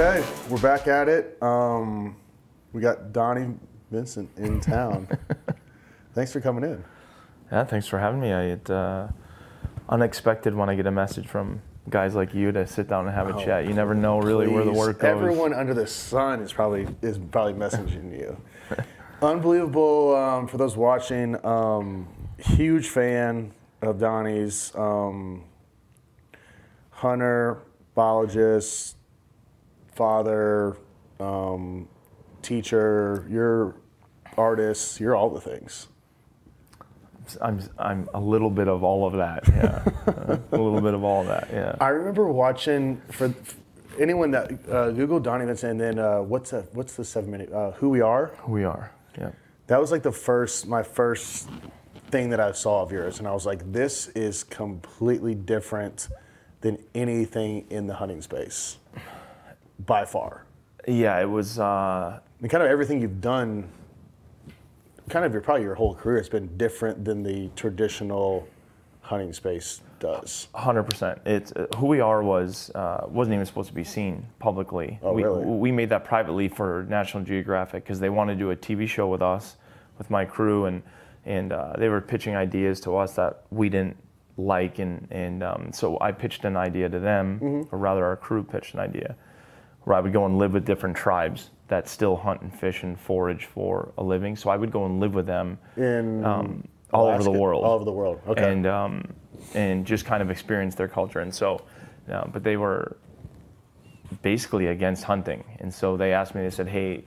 Okay, we're back at it. Um, we got Donnie Vincent in town. Thanks for coming in. Yeah, thanks for having me. I it uh, unexpected when I get a message from guys like you to sit down and have a Oh, chat. You never know really where the work goes. Everyone under the sun is probably is probably messaging you. Unbelievable um, for those watching. Um, huge fan of Donnie's. Um, hunter, biologist, father, um, teacher. You're artist. You're all the things. I'm I'm a little bit of all of that. Yeah, Uh, a little bit of all of that. Yeah. I remember watching for, for anyone that uh, Google Donnie Vincent and then uh, what's that? What's the seven minute? Uh, Who we are. Who we are. Yeah. That was like the first, my first thing that I saw of yours, and I was like, this is completely different than anything in the hunting space, by far. Yeah. It was. Uh, And kind of everything you've done, kind of your probably your whole career, has been different than the traditional hunting space does. Hundred percent. It's uh, who we are was uh, wasn't even supposed to be seen publicly. Oh, we, really? we made that privately for National Geographic because they wanted to do a TV show with us, with my crew, and and uh, they were pitching ideas to us that we didn't like, and and um, so I pitched an idea to them, Mm-hmm. or rather our crew pitched an idea, where I would go and live with different tribes that still hunt and fish and forage for a living. So I would go and live with them In um, all over the world All over the world. Okay. and um, and just kind of experience their culture. And so, uh, but they were basically against hunting, and so they asked me. They said, "Hey,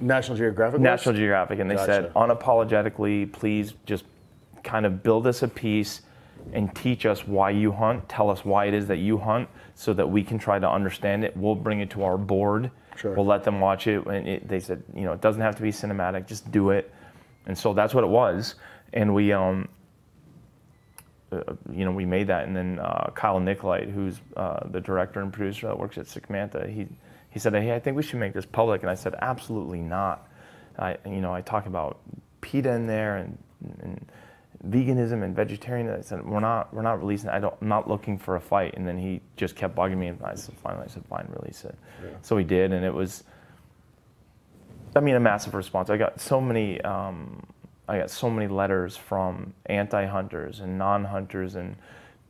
National Geographic. National? Geographic," and they said, unapologetically, please just kind of build us a piece and teach us why you hunt. Tell us why it is that you hunt, so that we can try to understand it. We'll bring it to our board. Sure. We'll let them watch it. And it, they said, you know, it doesn't have to be cinematic. Just do it. And so that's what it was. And we, um, uh, you know, we made that. And then uh, Kyle Nicolite, who's uh, the director and producer that works at Sick Manta, he he said, "Hey, I think we should make this public." And I said, "Absolutely not." I, you know, I talk about PETA in there and, and veganism and vegetarian. I said, "We're not, we're not releasing. I don't, I'm not looking for a fight." And then he just kept bugging me, and I said, "Finally, I said, fine, release it." So he did, and it was. I mean, a massive response. I got so many, um, I got so many letters from anti-hunters and non-hunters and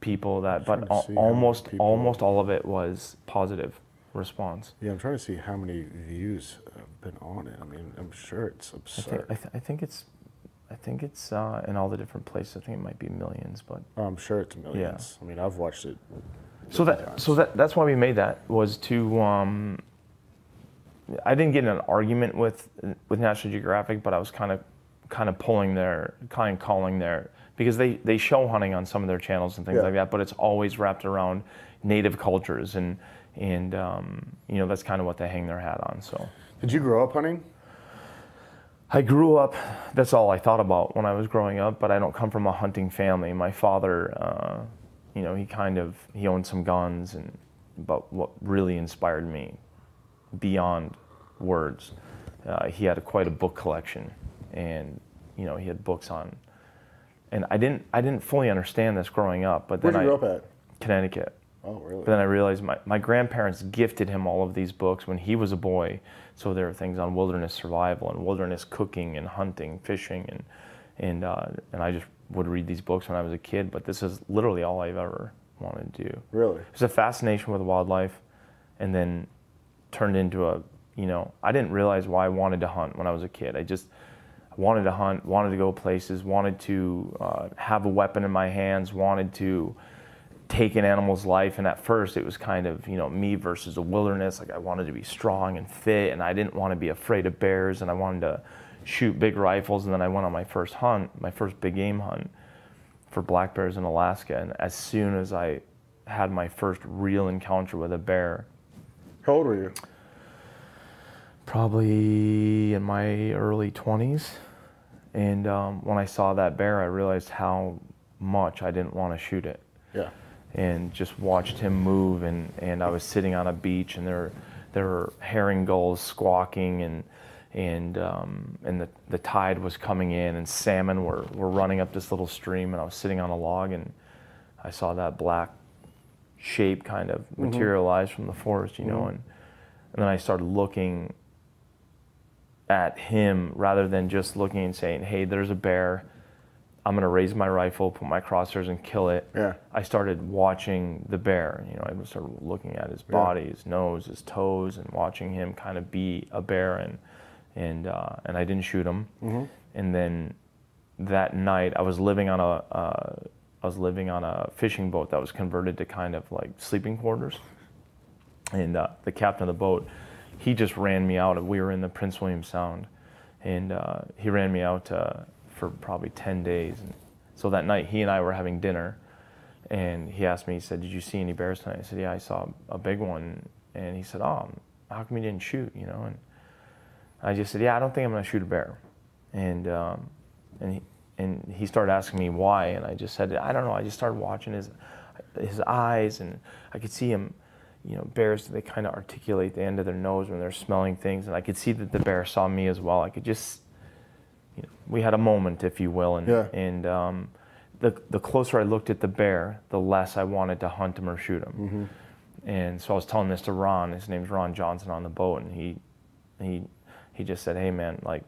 people that, but al- see how many almost, almost all of it was positive response. Yeah, I'm trying to see how many views have been on it. I mean, I'm sure it's I absurd. think, I, th- I think it's, I think it's uh, in all the different places. I think it might be millions, but I'm sure it's millions. Yeah. I mean, I've watched it. so that, so that, that's why we made that was to. Um, I didn't get in an argument with with National Geographic, but I was kind of kind of pulling their kind of calling their because they they show hunting on some of their channels and things Yeah. like that, but it's always wrapped around native cultures and and um, you know that's kind of what they hang their hat on. So. Did you grow up hunting? I grew up, that's all I thought about when I was growing up, but I don't come from a hunting family. My father, uh, you know, he kind of, he owned some guns, and but what really inspired me beyond words, uh, he had a, quite a book collection, and, you know, he had books on, and I didn't, I didn't fully understand this growing up, but then Where'd you I, grow up at? Connecticut. Oh, really? But then I realized my, my grandparents gifted him all of these books when he was a boy. So there are things on wilderness survival and wilderness cooking and hunting, fishing, and and uh, and I just would read these books when I was a kid. But this is literally all I've ever wanted to do. Really? There's a fascination with wildlife, and then turned into a you know I didn't realize why I wanted to hunt when I was a kid. I just wanted to hunt, wanted to go places, wanted to uh, have a weapon in my hands, wanted to take an animal's life. And at first, it was kind of you know me versus the wilderness. Like I wanted to be strong and fit, and I didn't want to be afraid of bears, and I wanted to shoot big rifles. And then I went on my first hunt, my first big game hunt for black bears in Alaska. And as soon as I had my first real encounter with a bear, How old were you? probably in my early 20s. And um, when I saw that bear, I realized how much I didn't want to shoot it. Yeah. And just watched him move. And, and I was sitting on a beach, and there, there were herring gulls squawking, and, and, um, and the, the tide was coming in, and salmon were, were running up this little stream. And I was sitting on a log, and I saw that black shape kind of materialize from the forest, you know. And And then I started looking at him rather than just looking and saying, hey, there's a bear. I'm going to raise my rifle, put my crosshairs, and kill it. Yeah. I started watching the bear. You know, I started looking at his body, his nose, his toes, and watching him kind of be a bear. And and uh, and I didn't shoot him. And then that night, I was living on a uh, I was living on a fishing boat that was converted to kind of like sleeping quarters. And uh, the captain of the boat, he just ran me out. Of we were in the Prince William Sound, and uh, he ran me out uh, for probably 10 days. And so that night, he and I were having dinner, and he asked me, he said, Did you see any bears tonight? I said, Yeah, I saw a big one. And he said, Oh, how come you didn't shoot? You know, and I just said, Yeah, I don't think I'm going to shoot a bear. And, um, and, he, and he started asking me why, and I just said, I don't know. I just started watching his, his eyes, and I could see him. You know, bears they kind of articulate the end of their nose when they're smelling things, and I could see that the bear saw me as well. I could just you know, we had a moment, if you will, and Yeah. and um, the the closer I looked at the bear, the less I wanted to hunt him or shoot him. And so I was telling this to Ron. His name's Ron Johnson on the boat, and he he he just said, "Hey man, like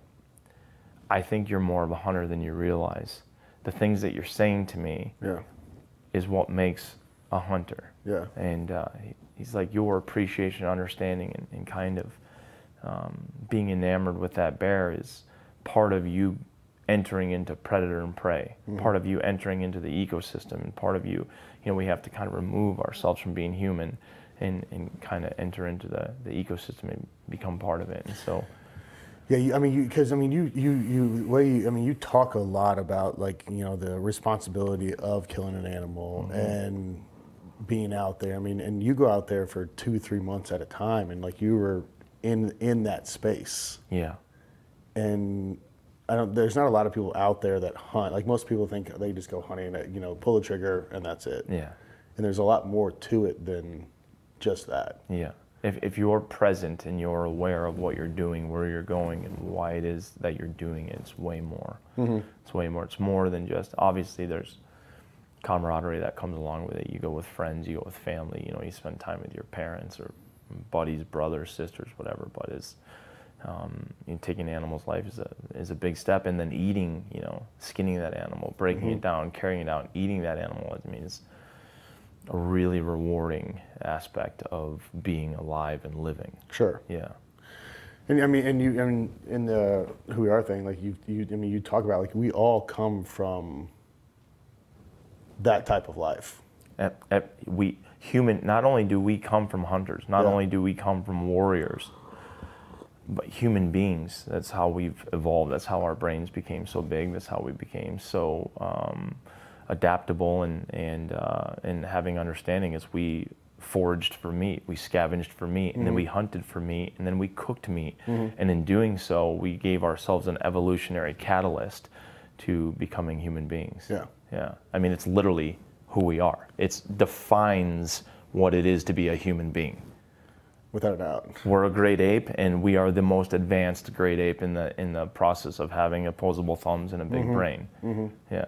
I think you're more of a hunter than you realize. The things that you're saying to me Yeah. is what makes a hunter." Yeah. And uh, he, he's like your appreciation, understanding, and, and kind of um, being enamored with that bear is part of you entering into predator and prey, mm-hmm. part of you entering into the ecosystem, and part of you, you know, we have to kind of remove ourselves from being human and, and kind of enter into the, the ecosystem and become part of it. And so, Yeah, you, I mean, because I mean, you, you, you, way you, I mean, you talk a lot about like you know the responsibility of killing an animal mm-hmm. and being out there. I mean, and you go out there for two, three months at a time, and like you were in in that space, yeah, and I don't. There's not a lot of people out there that hunt. Like most people think they just go hunting, and you know, pull the trigger and that's it. yeah, And there's a lot more to it than just that. yeah. If, if you're present and you're aware of what you're doing, where you're going, and why it is that you're doing it, it's way more. Mm-hmm. It's way more. It's more than just obviously there's camaraderie that comes along with it. You go with friends, you go with family. You know, you spend time with your parents or buddies, brothers, sisters, whatever. But it's um, you know, taking an animal's life is a is a big step, and then eating. You know, skinning that animal, breaking it down, carrying it out, eating that animal. I mean, it's a really rewarding aspect of being alive and living. Sure. Yeah. And I mean, and you, I mean, in the who we are thing, like you, you, I mean, you talk about like we all come from that type of life. Ep- ep- we human not only do we come from hunters not Yeah. only do we come from warriors but human beings that's how we've evolved that's how our brains became so big that's how we became so um, adaptable and and uh, and having understanding as we foraged for meat we scavenged for meat and then we hunted for meat and then we cooked meat and in doing so we gave ourselves an evolutionary catalyst to becoming human beings Yeah. yeah. I mean, it's literally who we are. It defines what it is to be a human being. Without a doubt. We're a great ape, and we are the most advanced great ape in the in the process of having opposable thumbs and a big brain. Yeah.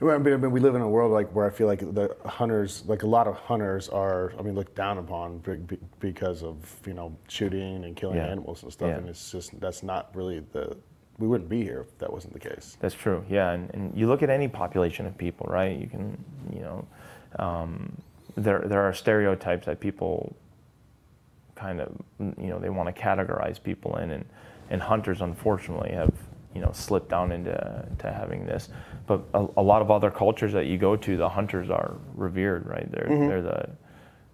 Well, I mean, we live in a world like where I feel like the hunters, like a lot of hunters, are, I mean, looked down upon be- be- because of you know shooting and killing Yeah. animals and stuff, Yeah. and it's just that's not really the. We wouldn't be here if that wasn't the case. That's true. Yeah, and, and you look at any population of people, right? You can, you know, um, there there are stereotypes that people kind of, you know, they want to categorize people in, and and hunters unfortunately have, you know, slipped down into to having this. But a, a lot of other cultures that you go to, the hunters are revered, right? They're they're the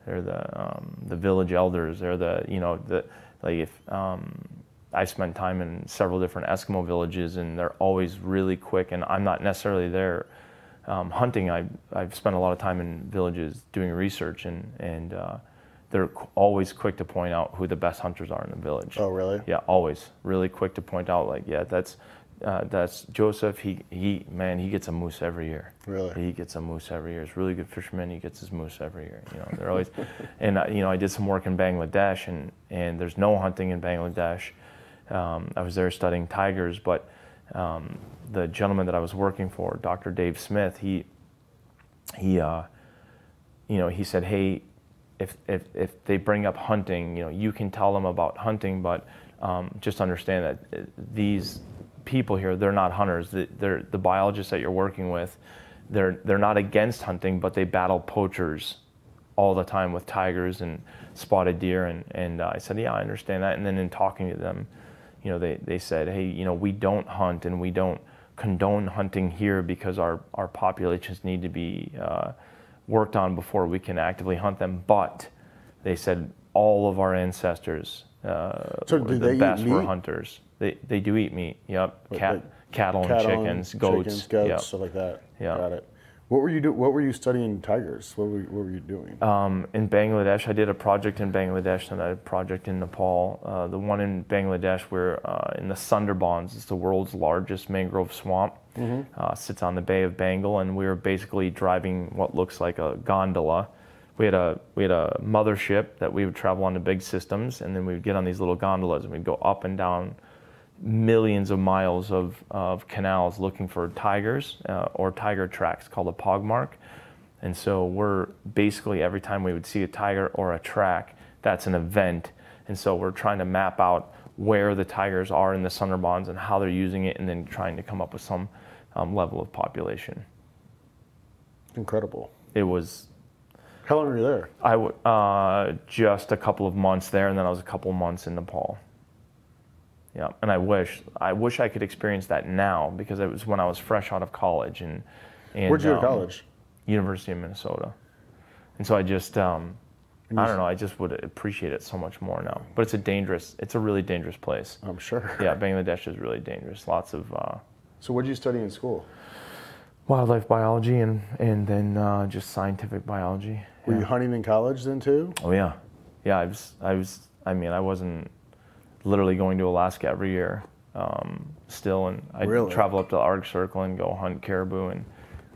they're the um, the village elders. They're the you know the like if um, I spent time in several different Eskimo villages, and they're always really quick. And I'm not necessarily there um, hunting. I I've spent a lot of time in villages doing research, and and uh, they're always quick to point out who the best hunters are in the village. Oh, really? Yeah, always really quick to point out like yeah that's. Uh, that's Joseph. He, he, man, he gets a moose every year. Really? He gets a moose every year. He's really good fisherman. He gets his moose every year. You know, they're always, and uh, you know, I did some work in Bangladesh, and and there's no hunting in Bangladesh. Um, I was there studying tigers, but um, the gentleman that I was working for, Dr. Dave Smith, he he, uh, you know, he said, hey, if, if, if they bring up hunting, you know, you can tell them about hunting, but um, just understand that uh, these people here, they're not hunters. They're the biologists that you're working with. They're they're not against hunting, but they battle poachers all the time with tigers and spotted deer. And and uh, I said, yeah, I understand that. And then in talking to them, you know, they they said, hey, you know, we don't hunt and we don't condone hunting here because our our populations need to be uh, worked on before we can actively hunt them. But they said all of our ancestors uh, So were the they best were hunters. They they do eat meat. Yep, cat, like cattle and Cattle, chickens, goats. chickens, goats, Yep. stuff like that. Yeah. Got it. What were you do? What were you studying tigers? What were, what were you doing? um, in Bangladesh. I did a project in Bangladesh and a project in Nepal. Uh, the one in Bangladesh, we're uh, in the Sundarbans. It's the world's largest mangrove swamp. Uh, sits on the Bay of Bengal, and we were basically driving what looks like a gondola. We had a we had a mothership that we would travel on the big systems, and then we would get on these little gondolas and we'd go up and down millions of miles of, of canals looking for tigers uh, or tiger tracks called a pugmark. And so we're basically every time we would see a tiger or a track, that's an event. And so we're trying to map out where the tigers are in the Sundarbans and how they're using it, and then trying to come up with some um, level of population. Incredible. It was How long were you there? I w- uh, just a couple of months there, and then I was a couple of months in Nepal. Yeah, and I wish I wish I could experience that now because it was when I was fresh out of college and. and Where'd you go to um, college? University of Minnesota. And so I just, um, I don't know, I just would appreciate it so much more now. But it's a dangerous, it's a really dangerous place. I'm sure. Yeah, Bangladesh is really dangerous. Lots of uh, So what did you study in school? wildlife biology and, and then uh, just scientific biology. Were Yeah. you hunting in college then too? Oh yeah, yeah. I was, I was. I mean, I wasn't literally going to Alaska every year. Um, still, and I Really? travel up to the Arctic Circle and go hunt caribou and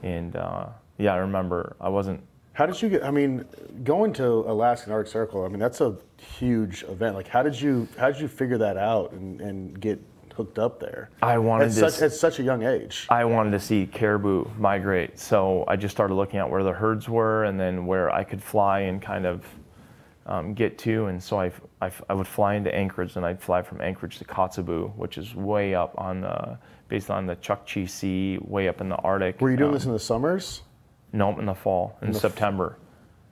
and uh, yeah, I remember I wasn't. How did you get? I mean, going to Alaskan Arctic Circle. I mean, that's a huge event. Like, how did you how did you figure that out and, and get hooked up there? I wanted at to such at such a young age. I wanted to see caribou migrate, so I just started looking at where the herds were and then where I could fly and kind of um, get to. And so I, I, I would fly into Anchorage, and I'd fly from Anchorage to Kotzebue, which is way up on the, based on the Chukchi Sea, way up in the Arctic. Were you doing Um, this in the summers? No, in the fall, in, the f- September.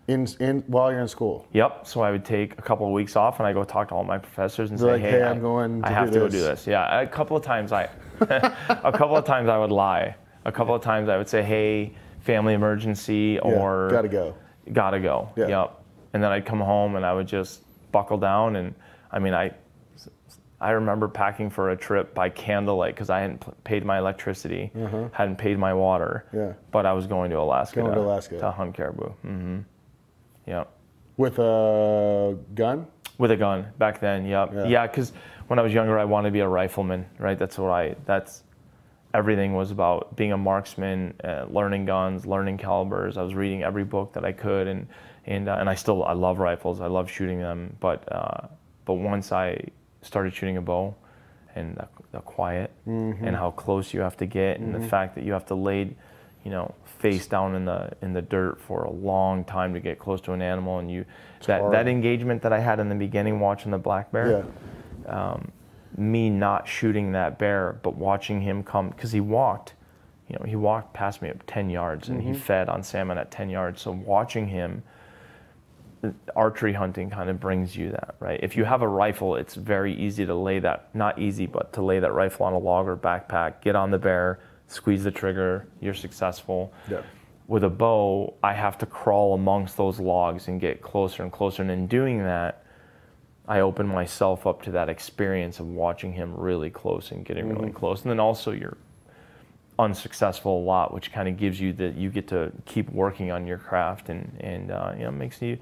In in while you're in school. Yep. So I would take a couple of weeks off and I go talk to all my professors and You're say, like, "Hey, "Hey, I, I'm going I have to go do this." this." Yeah. A couple of times I, a couple of times I would lie. A couple of times I would say, "Hey, family emergency," Yeah, or gotta go. Gotta go. Yeah. Yep. And then I'd come home and I would just buckle down and I mean I. I remember packing for a trip by candlelight because I hadn't paid my electricity, hadn't paid my water, Mm-hmm. Yeah. but I was going to Alaska, Going to Alaska. to hunt caribou. hmm Yep. With a gun. With a gun back then, yep. Yeah. Yeah, because when I was younger, I wanted to be a rifleman, right? That's what I, that's, everything was about being a marksman, uh, learning guns, learning calibers. I was reading every book that I could, and, and, uh, and I still, I love rifles. I love shooting them. But, uh, but once I started shooting a bow and the, the quiet and how close you have to get and the fact that you have to lay, you know, face down in the in the dirt for a long time to get close to an animal and you that hard. that engagement that I had in the beginning watching the black bear Yeah. Um, me not shooting that bear but watching him come because he walked you know he walked past me at 10 yards and he mm-hmm. fed on salmon at 10 yards so watching him uh, archery hunting kind of brings you that right if you have a rifle it's very easy to lay that not easy but to lay that rifle on a log or backpack get on the bear squeeze the trigger you're successful Yeah. with a bow, I have to crawl amongst those logs and get closer and closer. And in doing that, I open myself up to that experience of watching him really close and getting really close. And then also you're unsuccessful a lot, which kind of gives you that you get to keep working on your craft and, and uh, you know, makes you,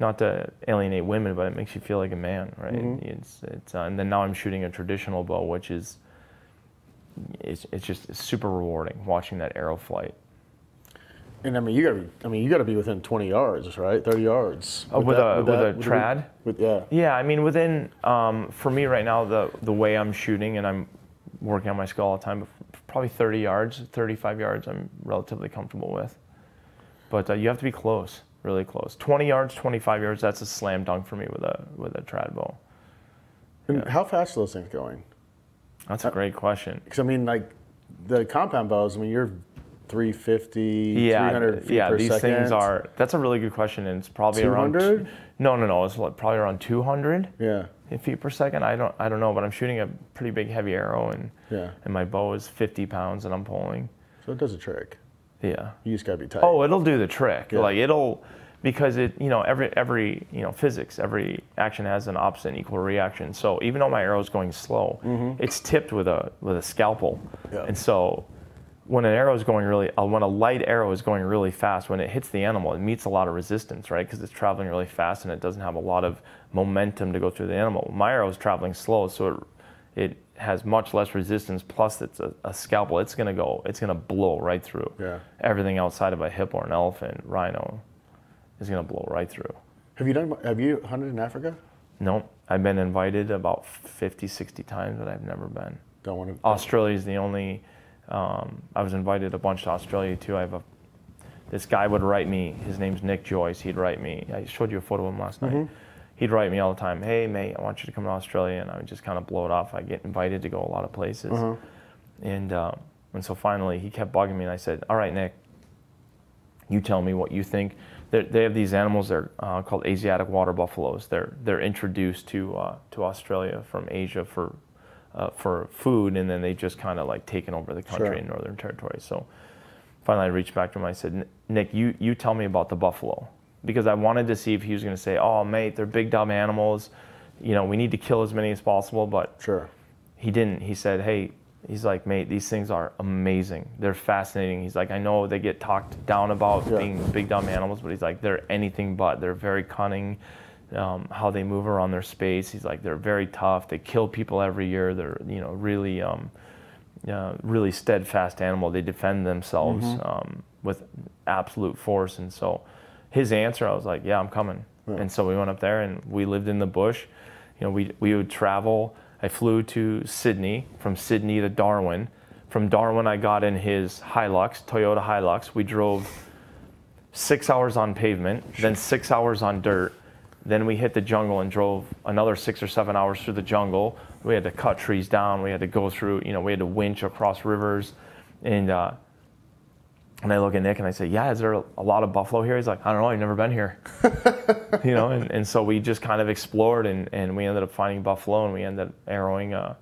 not to alienate women, but it makes you feel like a man, right? It's, it's, uh, and then now I'm shooting a traditional bow, which is, it's, it's just it's super rewarding watching that arrow flight. And I mean, you gotta be. I mean, you gotta be within 20 yards, right? 30 yards. Oh, with a- with a trad? With, yeah. Yeah, I mean, within um, for me right now, the the way I'm shooting and I'm working on my skill all the time, probably 30 yards, 35 yards, I'm relatively comfortable with. But uh, you have to be close. really close. 20 yards, 25 yards. That's a slam dunk for me with a with a trad bow. And how fast are those things going? That's a uh, great question. Because I mean, like the compound bows. I mean, you're 350, Yeah, 300 feet yeah. per These second. things are. That's a really good question, and it's probably around. 200? No, no, no. It's like probably around 200 Yeah, feet per second. I don't, I don't know, but I'm shooting a pretty big heavy arrow, and yeah. and my bow is 50 pounds, and I'm pulling. So it does a trick. Yeah. You just gotta be tight. Oh, it'll do the trick. Yeah. Like it'll because it you know every every you know physics every action has an opposite and equal reaction. So even though my arrow is going slow, it's tipped with a with a scalpel, Mm-hmm. Yeah. and so when an arrow is going really uh, when a light arrow is going really fast when it hits the animal it meets a lot of resistance right because it's traveling really fast and it doesn't have a lot of momentum to go through the animal my arrow is traveling slow so it it has much less resistance plus it's a, a scalpel it's going to go it's going to blow right through Yeah. everything outside of a hippo or an elephant rhino is going to blow right through Have you done? Have you hunted in Africa? no i've been invited about 50 60 times but i've never been Don't want to. Australia is the only. Um, I was invited a bunch to Australia too. I have a. This guy would write me. His name's Nick Joyce. He'd write me. I showed you a photo of him last night. He'd write me all the time. Hey mate, I want you to come to Australia, and I would just kind of blow it off. I get invited to go a lot of places, and uh, and so finally he kept bugging me, and I said, all right, Nick. You tell me what you think. They're, they have these animals. They're uh, called Asiatic water buffaloes. They're they're introduced to uh, to Australia from Asia for uh, for food, and then they've just kind of like taken over the country Sure. in Northern Territory. So finally, I reached back to him. I said, Nick, you you tell me about the buffalo because I wanted to see if he was going to say, oh mate, they're big dumb animals. You know, we need to kill as many as possible, but Sure. he didn't. He said, "Hey, he's like, mate, these things are amazing. They're fascinating." He's like, "I know they get talked down about Yeah. being big dumb animals, but he's like, they're anything but. They're very cunning. Um, how they move around their space. He's like, they're very tough. They kill people every year. They're you know really." Um, uh, really steadfast animal. They defend themselves um, with absolute force. And so his answer, I was like, yeah, I'm coming. And so we went up there and we lived in the bush. You know, we, we would travel. I flew to Sydney, from Sydney to Darwin. From Darwin, I got in his Hilux, Toyota Hilux. We drove six hours on pavement, then six hours on dirt. Then we hit the jungle and drove another six or seven hours through the jungle. We had to cut trees down. We had to go through, you know, we had to winch across rivers. And, uh, and I look at Nick and I say, Yeah, is there a, a lot of buffalo here? He's like, I don't know, I've never been here. you know, and, and so we just kind of explored and, and we ended up finding buffalo and we ended up arrowing a,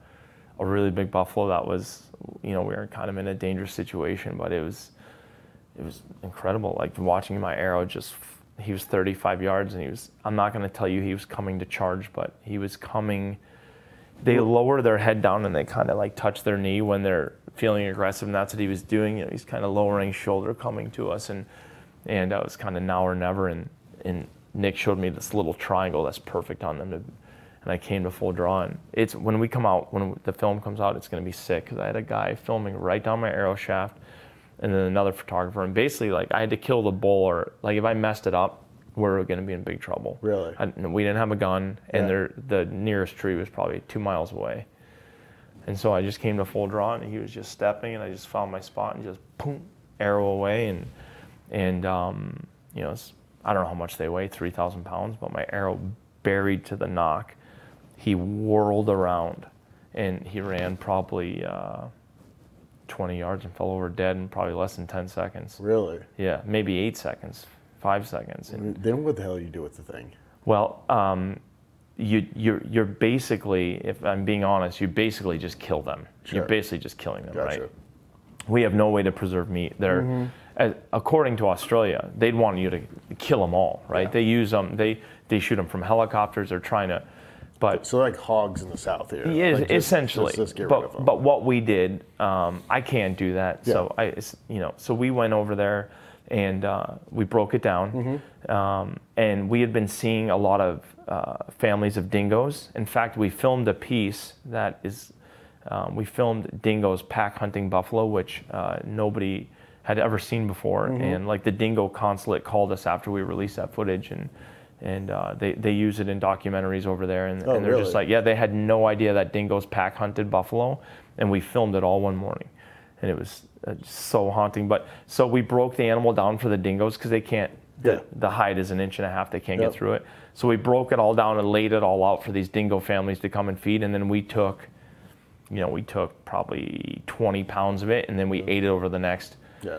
a really big buffalo that was, you know, we were kind of in a dangerous situation, but it was, it was incredible. Like watching my arrow just, he was 35 yards and he was, I'm not going to tell you he was coming to charge, but he was coming. They lower their head down and they kind of like touch their knee when they're feeling aggressive. And that's what he was doing. You know, he's kind of lowering shoulder coming to us. And, and it was kind of now or never. And, and Nick showed me this little triangle that's perfect on them to, and I came to full draw. And it's when we come out, when the film comes out, it's going to be sick because I had a guy filming right down my arrow shaft, and then another photographer. And basically, like I had to kill the bull, or like if I messed it up, we're going to be in big trouble. Really? I, we didn't have a gun, and Yeah. there, the nearest tree was probably two miles away. And so I just came to full draw, and he was just stepping, and I just found my spot and just boom, arrow away, and and um, you know, it's, I don't know how much they weigh, three thousand pounds, but my arrow buried to the nock. He whirled around, and he ran probably uh, 20 yards and fell over dead in probably less than 10 seconds. Really? Yeah, maybe eight seconds, five seconds. And, Then what the hell do you do with the thing? well, um, you, you're, you're basically, if I'm being honest, you basically just kill them. Sure. You're basically just killing them, Gotcha. right? We have no way to preserve meat. They're, Mm-hmm. as, according to Australia, they'd want you to kill them all, right? Yeah. They use them. They they shoot them from helicopters. They're trying to, but So like hogs in the south here. yeah, Like, essentially. Just, just but rid of them. but what we did, um, I can't do that. So I, you know, so we went over there and uh, we broke it down, Mm-hmm. um, and we had been seeing a lot of uh, families of dingoes. In fact, we filmed a piece that is, um, we filmed dingoes pack hunting buffalo, which uh, nobody had ever seen before, Mm-hmm. and like the dingo consulate called us after we released that footage and. And uh, they, they use it in documentaries over there, and, Oh, and they're just like, yeah, they had no idea that dingoes pack hunted buffalo, and we filmed it all one morning, and it was uh, so haunting. But so we broke the animal down for the dingoes because they can't The, Yeah. the hide is an inch and a half. They can't Yep. get through it. So we broke it all down and laid it all out for these dingo families to come and feed. And then we took, you know, we took probably 20 pounds of it, and then we ate it over the next Yeah.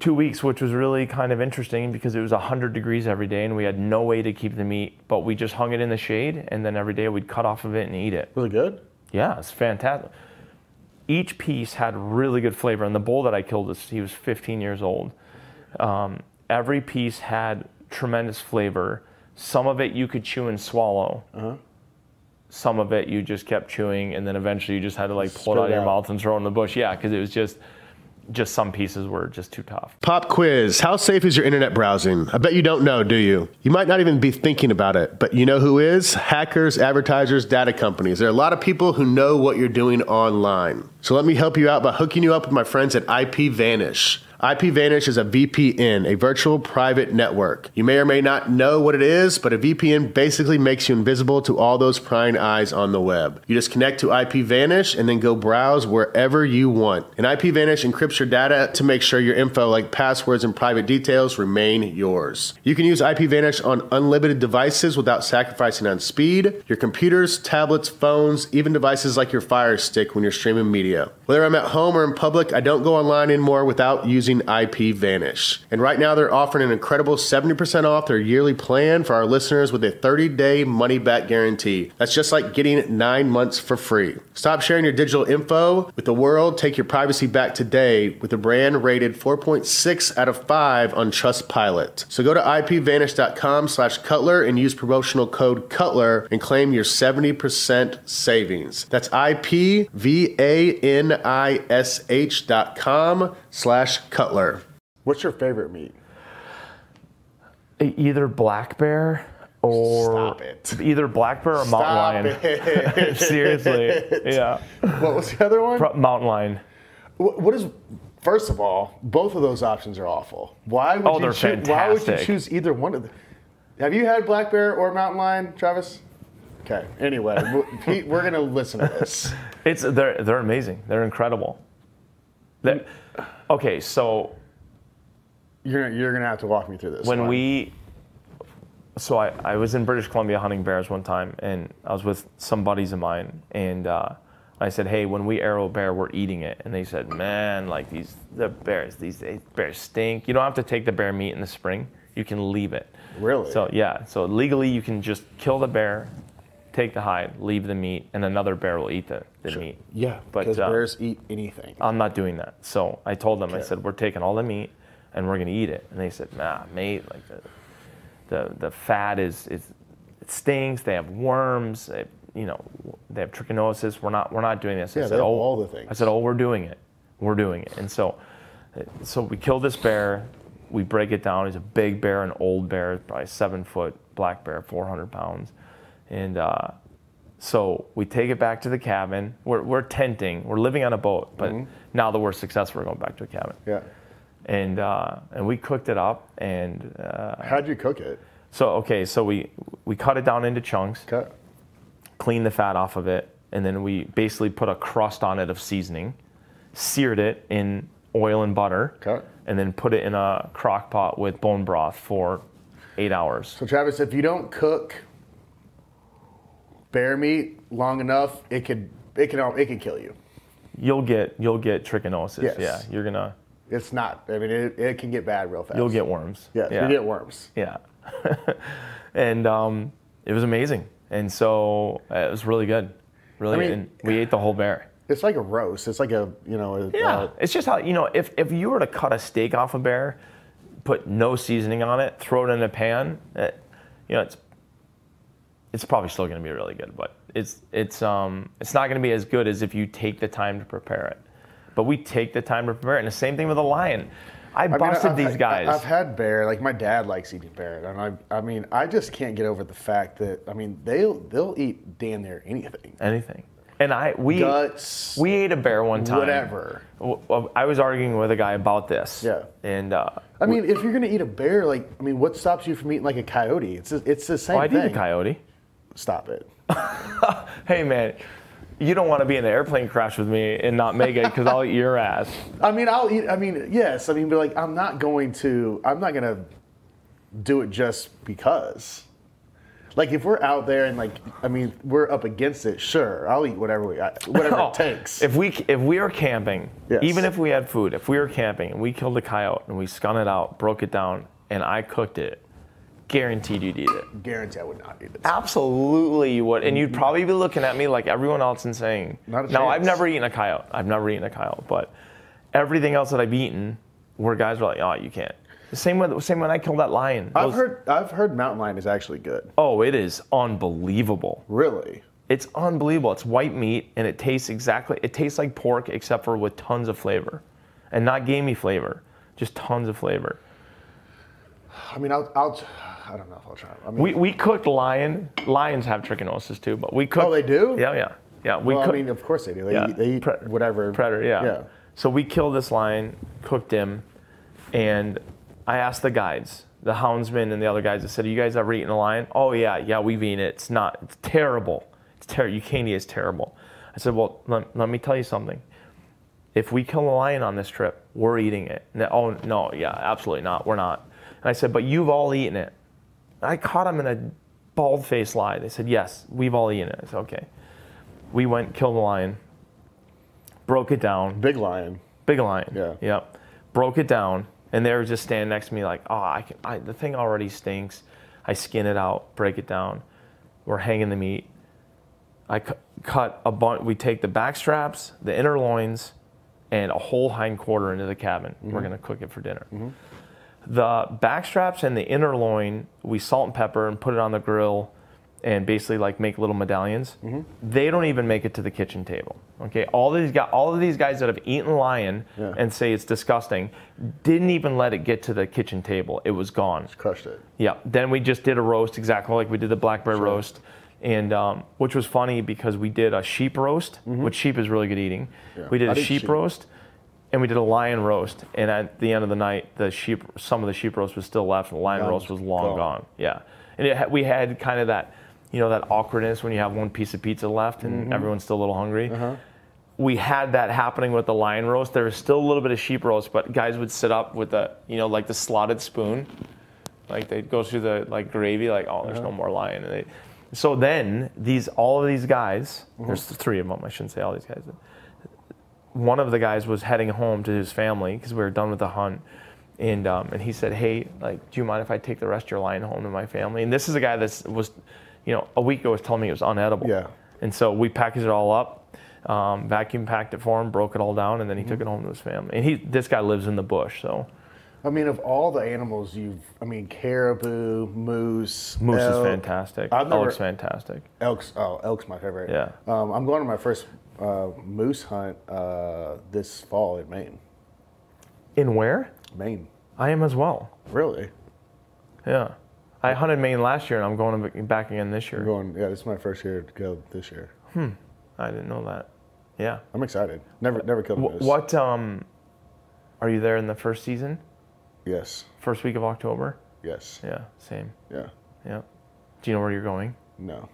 two weeks, which was really kind of interesting because it was 100 degrees every day, and we had no way to keep the meat. But we just hung it in the shade, and then every day we'd cut off of it and eat it. Really good. Yeah, it's fantastic. Each piece had really good flavor, and the bull that I killed was he was 15 years old. Um, every piece had tremendous flavor. Some of it you could chew and swallow. Huh. Some of it you just kept chewing, and then eventually you just had to like pull Spit it out of your out. mouth and throw it in the bush. Yeah, because it was just, just some pieces were just too tough. Pop quiz. How safe is your internet browsing? I bet you don't know, do you? You might not even be thinking about it, but you know who is? Hackers, advertisers, data companies. There are a lot of people who know what you're doing online. So let me help you out by hooking you up with my friends at IPVanish. IPVanish is a VPN, a virtual private network. You may or may not know what it is, but a VPN basically makes you invisible to all those prying eyes on the web. You just connect to IPVanish and then go browse wherever you want. And IPVanish encrypts your data to make sure your info, like passwords and private details, remain yours. You can use IPVanish on unlimited devices without sacrificing on speed, your computers, tablets, phones, even devices like your Fire Stick when you're streaming media. Whether I'm at home or in public, I don't go online anymore without using IPVanish. And right now they're offering an incredible 70% off their yearly plan for our listeners with a 30-day money-back guarantee. That's just like getting 9 months for free. Stop sharing your digital info with the world. Take your privacy back today with a brand rated 4.6 out of 5 on Trustpilot. So go to ipvanish.com slash Cutler and use promotional code Cutler and claim your 70% savings. That's I-P-V-A-N-I-S-H dot com slash Cutler. What's your favorite meat? Either black bear or Stop it. either black bear or mountain Stop lion. it. Seriously, yeah, What was the other one? Pro- mountain lion. Wh- What is? First of all, both of those options are awful. Why would Oh, you they're choo- Why would you choose either one of them? Have you had black bear or mountain lion, Travis? Okay. Anyway, Pete, we're gonna listen to this. It's they're they're amazing. They're incredible. They- okay, so You're you're gonna have to walk me through this. when we so I, I was in british columbia hunting bears one time and i was with some buddies of mine and uh, i said hey when we arrow a bear we're eating it. And they said man like these the bears these they- bears stink. You don't have to take the bear meat in the spring. You can leave it. Really? so yeah. So legally you can just kill the bear take the hide leave the meat and another bear will eat the, the meat yeah, but, because uh, bears eat anything. I'm not doing that. So I told them, I said, we're taking all the meat and we're gonna eat it. And they said, nah, mate, like the the, the fat is, is it stinks. They have worms. It, you know, they have trichinosis. We're not we're not doing this. I Yeah, said, they have oh, all the things. I said, oh, we're doing it. We're doing it. And so, so we kill this bear. We break it down. He's a big bear, an old bear, probably seven foot black bear, 400 pounds, and. Uh, so we take it back to the cabin. We're, we're tenting. We're living on a boat, but Mm-hmm. now that we're successful, we're going back to a cabin. yeah. And uh, and we cooked it up. And uh, How'd you cook it? so okay, so we we cut it down into chunks, Cut. cleaned the fat off of it, and then we basically put a crust on it of seasoning, seared it in oil and butter, Cut. and then put it in a crock pot with bone broth for eight hours. So Travis, if you don't cook bear meat long enough, it could it can it can kill you. You'll get you'll get trichinosis. Yes. Yeah, you're gonna It's not. I mean, it, it can get bad real fast. you'll get worms. Yeah, yeah. you get worms. Yeah. and um, it was amazing. And so uh, it was really good. Really, I mean- and we ate the whole bear. It's like a roast. It's like a you know. A, Yeah, uh, it's just how you know if if you were to cut a steak off a bear, put no seasoning on it, throw it in a pan, it, you know it's it's probably still going to be really good, but it's it's um it's not going to be as good as if you take the time to prepare it. But we take the time to prepare it, and the same thing with a lion. I I mean, busted I've these guys. I've had bear. Like my dad likes eating bear, and I. I mean, I just can't get over the fact that I mean they'll they'll eat damn near anything. anything. And I we Guts, we ate a bear one time. whatever. I was arguing with a guy about this. Yeah. And uh, I mean, if you're gonna eat a bear, like I mean, what stops you from eating like a coyote? It's it's the same oh, I did a coyote. Stop it. Hey man, you don't want to be in an airplane crash with me and not make it because I'll eat your ass. I mean, I'll eat. I mean, yes. I mean, but like, I'm not going to. I'm not gonna do it just because. Like if we're out there and like I mean we're up against it, sure, I'll eat whatever we whatever Oh, it takes. If we if we are camping, Yes. even if we had food, if we were camping and we killed a coyote and we skun it out, broke it down, and I cooked it, guaranteed you'd eat it. Guarantee I would not eat it. Absolutely, you would, and you'd mm-hmm. probably be looking at me like everyone else and saying, Not a "No, I've never eaten a coyote. I've never eaten a coyote." But everything else that I've eaten, where guys were like, "Oh, you can't." The same with same when I killed that lion. I've Those- heard I've heard mountain lion is actually good. Oh, it is unbelievable. Really? It's unbelievable. It's white meat and it tastes exactly it tastes like pork except for with tons of flavor. And not gamey flavor, just tons of flavor. I mean, I'll, I'll I don't know if I'll try. I mean, We we cooked lion. Lions have trichinosis too, but we cooked oh, they do. Yeah, yeah. Yeah, we Well, I mean, of course they do. They Yeah. eat, they eat whatever. predator, yeah. Yeah. So we killed this lion, cooked him, and I asked the guides, the houndsmen and the other guys, I said, "You guys ever eaten a lion?" Oh yeah, yeah, we've eaten it. It's not. It's terrible. It's terrible. You can't eat. It's terrible. I said, "Well, let, let me tell you something. If we kill a lion on this trip, we're eating it." They, oh no, yeah, absolutely not. We're not. And I said, "But you've all eaten it." I caught him in a bald-faced lie. They said, "Yes, we've all eaten it." I said, "Okay." We went, killed the lion, broke it down, Big lion. Big lion. Yeah. Yep. Broke it down, and they were just standing next to me like, oh, I can. I, the thing already stinks. I skin it out, break it down. We're hanging the meat. I cu- cut a bunch. We take the back straps, the inner loins, and a whole hind quarter into the cabin. We're mm-hmm. gonna cook it for dinner. Mm-hmm. The back straps and the inner loin, we salt and pepper and put it on the grill, and basically like make little medallions. They don't even make it to the kitchen table. Okay, all these got all of these guys that have eaten lion Yeah. and say it's disgusting, didn't even let it get to the kitchen table. It was gone. Crushed it. Yeah. Then we just did a roast exactly like we did the black bear roast, and um, which was funny because we did a sheep roast, which sheep is really good eating. Yeah. We did a I'd sheep, sheep. roast, and we did a lion roast. And at the end of the night, the sheep, some of the sheep roast was still left, and the lion Gone. roast was long Gone. gone. Yeah. And it, we had kind of that, you know, that awkwardness when you have one piece of pizza left and Mm-hmm. everyone's still a little hungry Uh-huh. we had that happening with the lion roast. There was still a little bit of sheep roast, but guys would sit up with the, you know, like the slotted spoon. Like they'd go through the like gravy, like, oh, there's Uh-huh. no more lion. And they, so then these, all of these guys, Uh-huh. there's three of them. I shouldn't say all these guys. One of the guys was heading home to his family because we were done with the hunt. And, um, and he said, hey, like, do you mind if I take the rest of your lion home to my family? And this is a guy that was, you know, a week ago was telling me it was unedible. Yeah. And so we packaged it all up, um, vacuum packed it for him, broke it all down, and then he Mm-hmm. took it home to his family. And he, this guy lives in the bush, so I mean, of all the animals you've, I mean, caribou, moose. moose elk, is fantastic. I've never- Elk's fantastic. Elk's, oh, elk's my favorite. Yeah. Um, I'm going to my first uh, moose hunt uh, this fall in Maine. In where? Maine. I am as well. Really? Yeah. I hunted Maine last year, and I'm going back again this year. I'm going. Yeah, this is my first year to go this year. Hmm. I didn't know that. Yeah. I'm excited. Never, never killed a moose. What? Um, are you there in the first season? Yes. First week of October? Yes. Yeah. Same. Yeah. Yeah. Do you know where you're going? No.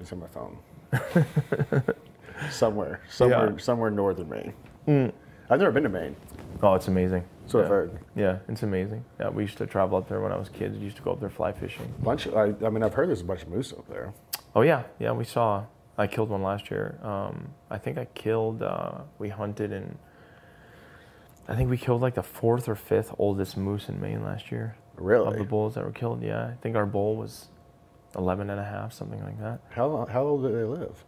It's on my phone. somewhere, somewhere, Yeah. somewhere northern Maine. I've never been to Maine. Oh, it's amazing. What yeah. I've heard. Yeah, it's amazing. Yeah, we used to travel up there when I was kids. We used to go up there fly fishing. Bunch. Of, I, I mean, I've heard there's a bunch of moose up there. Oh yeah, yeah. We saw. I killed one last year. Um, I think I killed. Uh, we hunted and. I think we killed like the fourth or fifth oldest moose in Maine last year. Of Really? the bulls that were killed, yeah. I think our bull was 11 and a half, something like that. How long- how old do they live?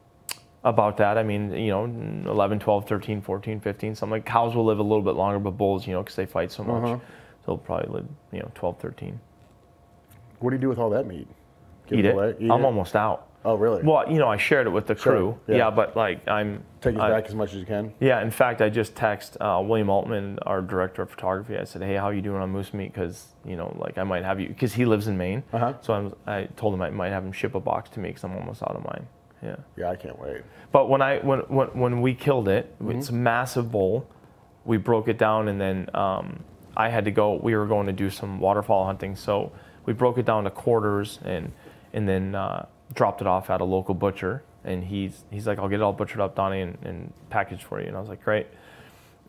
About that, I mean, you know, 11, 12, 13, 14, 15, something like cows will live a little bit longer, but bulls, you know, because they fight so much, Uh-huh. they'll probably live, you know, 12, 13. What do you do with all that meat? Give Eat it. away? Eat I'm it? almost out. Oh, really? Well, you know, I shared it with the Sure, crew. yeah. Yeah. but like I'm Take it back as much as you can. Yeah, in fact, I just text uh, William Altman, our director of photography. I said, "Hey, how you doing on moose meat? Because you know, like I might have you, because he lives in Maine. Uh-huh. So I'm, I told him I might have him ship a box to me because I'm almost out of mine. Yeah. Yeah, I can't wait. But when I when when, when we killed it, Mm-hmm. it's a massive bowl. We broke it down, and then um, I had to go. We were going to do some waterfowl hunting, so we broke it down to quarters, and and then uh, dropped it off at a local butcher. And he's he's like, I'll get it all butchered up, Donnie, and, and packaged for you. And I was like, great.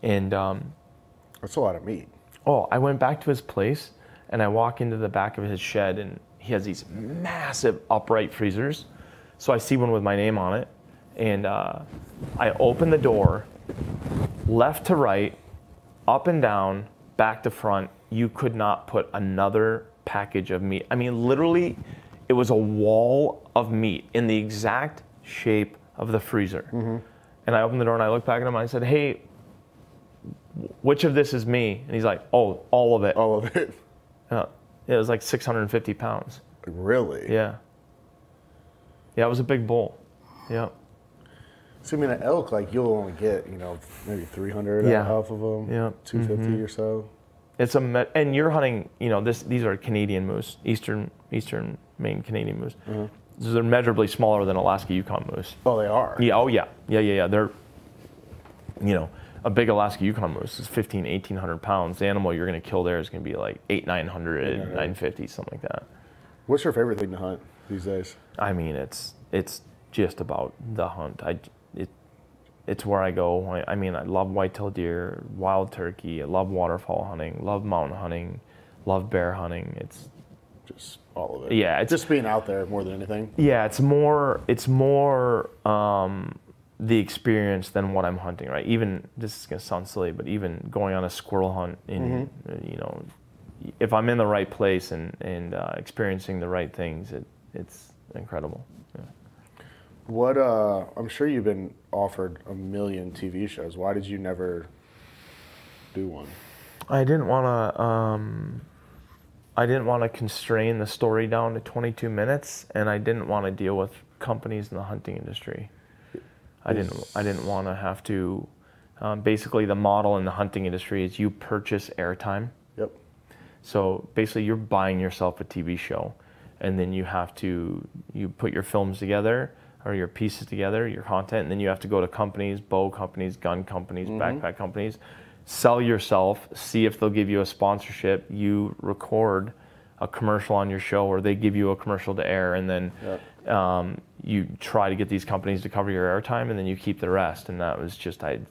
And um, That's a lot of meat. oh, I went back to his place, and I walk into the back of his shed, and he has these massive upright freezers. So I see one with my name on it, and uh, I open the door, left to right, up and down, back to front. You could not put another package of meat. I mean, literally, it was a wall of meat in the exact shape of the freezer. And I opened the door and I looked back at him and I said, "Hey, which of this is me?" And he's like, "Oh, all of it." All of it. Yeah. It was like 650 pounds. Really? Yeah. Yeah, it was a big bull. Yeah. So I mean, an elk like you'll only get you know maybe 300 Yeah. off of them. Yeah. 250 mm-hmm. or so. It's a me- and you're hunting. You know, this these are Canadian moose, eastern eastern Maine Canadian moose. Mm-hmm. So they're measurably smaller than Alaska Yukon moose. Oh, they are. Yeah. Oh yeah. Yeah. Yeah. Yeah. They're, you know, a big Alaska Yukon moose is 15, 1800 pounds. The animal you're going to kill there is going to be like eight, 900, 950, something like that. What's your favorite thing to hunt these days? I mean, it's it's just about the hunt. I it it's where I go. I, I mean, I love whitetail deer, wild turkey. I love waterfowl hunting. Love mountain hunting. Love bear hunting. It's Just all of it. Yeah, it's- just being out there more than anything. yeah, it's more it's more um, the experience than what I'm hunting. Right? Even this is gonna sound silly, but even going on a squirrel hunt in uh, you know, if I'm in the right place and and uh, experiencing the right things, it it's incredible. Yeah. What? uh I'm sure you've been offered a million TV shows. Why did you never do one? I didn't want to. Um, I didn't want to constrain the story down to 22 minutes, and I didn't want to deal with companies in the hunting industry. I didn't. I didn't want to have to. Um, basically, the model in the hunting industry is you purchase airtime. Yep. So basically, you're buying yourself a TV show, and then you have to you put your films together or your pieces together, your content, and then you have to go to companies, bow companies, gun companies, backpack companies, sell yourself, see if they'll give you a sponsorship. You record a commercial on your show, or they give you a commercial to air, and then Yep. um, you try to get these companies to cover your airtime, and then you keep the rest. And that was just I. had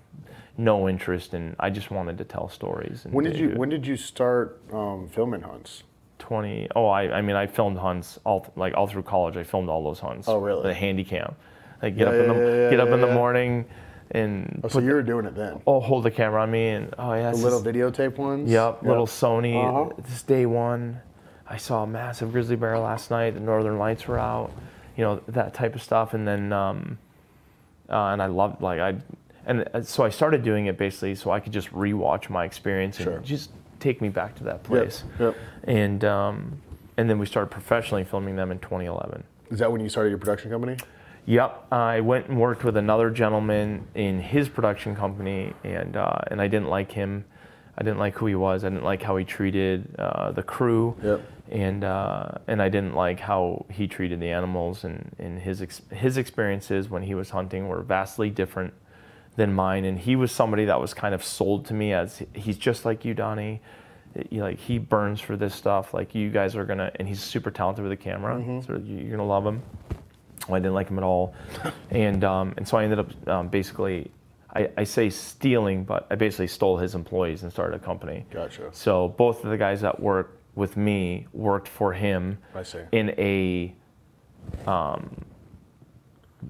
No interest in. I just wanted to tell stories. And When did you. When did you start um, filming hunts? 20 oh I, I mean i filmed hunts all like all through college i filmed all those hunts Oh, really? the handy cam like get Yeah, up in the yeah, get up yeah, in the morning and Oh, so you were doing it then. oh hold the camera on me and oh yeah The little is- videotape ones. yep, little sony Uh-huh. this day one i saw a massive grizzly bear last night the northern lights were out you know that type of stuff and then um uh, and i loved like i and uh, so i started doing it basically so i could just rewatch my experience and Sure. just take me back to that Yep, place Yep. and um, and then we started professionally filming them in 2011. Is that when you started your production company? Yep, I went and worked with another gentleman in his production company, and uh, and I didn't like him. I didn't like who he was. I didn't like how he treated uh, the crew, Yep. and uh, and I didn't like how he treated the animals. And, and his ex- his experiences when he was hunting were vastly different than mine. And he was somebody that was kind of sold to me as he's just like you, Donnie. You like he burns for this stuff. Like you guys are gonna, and he's super talented with a camera. So you- you're gonna love him. Well, I didn't like him at all, and um, and so I ended up um, basically, I, I say stealing, but I basically stole his employees and started a company. Gotcha. So both of the guys that worked with me worked for him I see. in a um,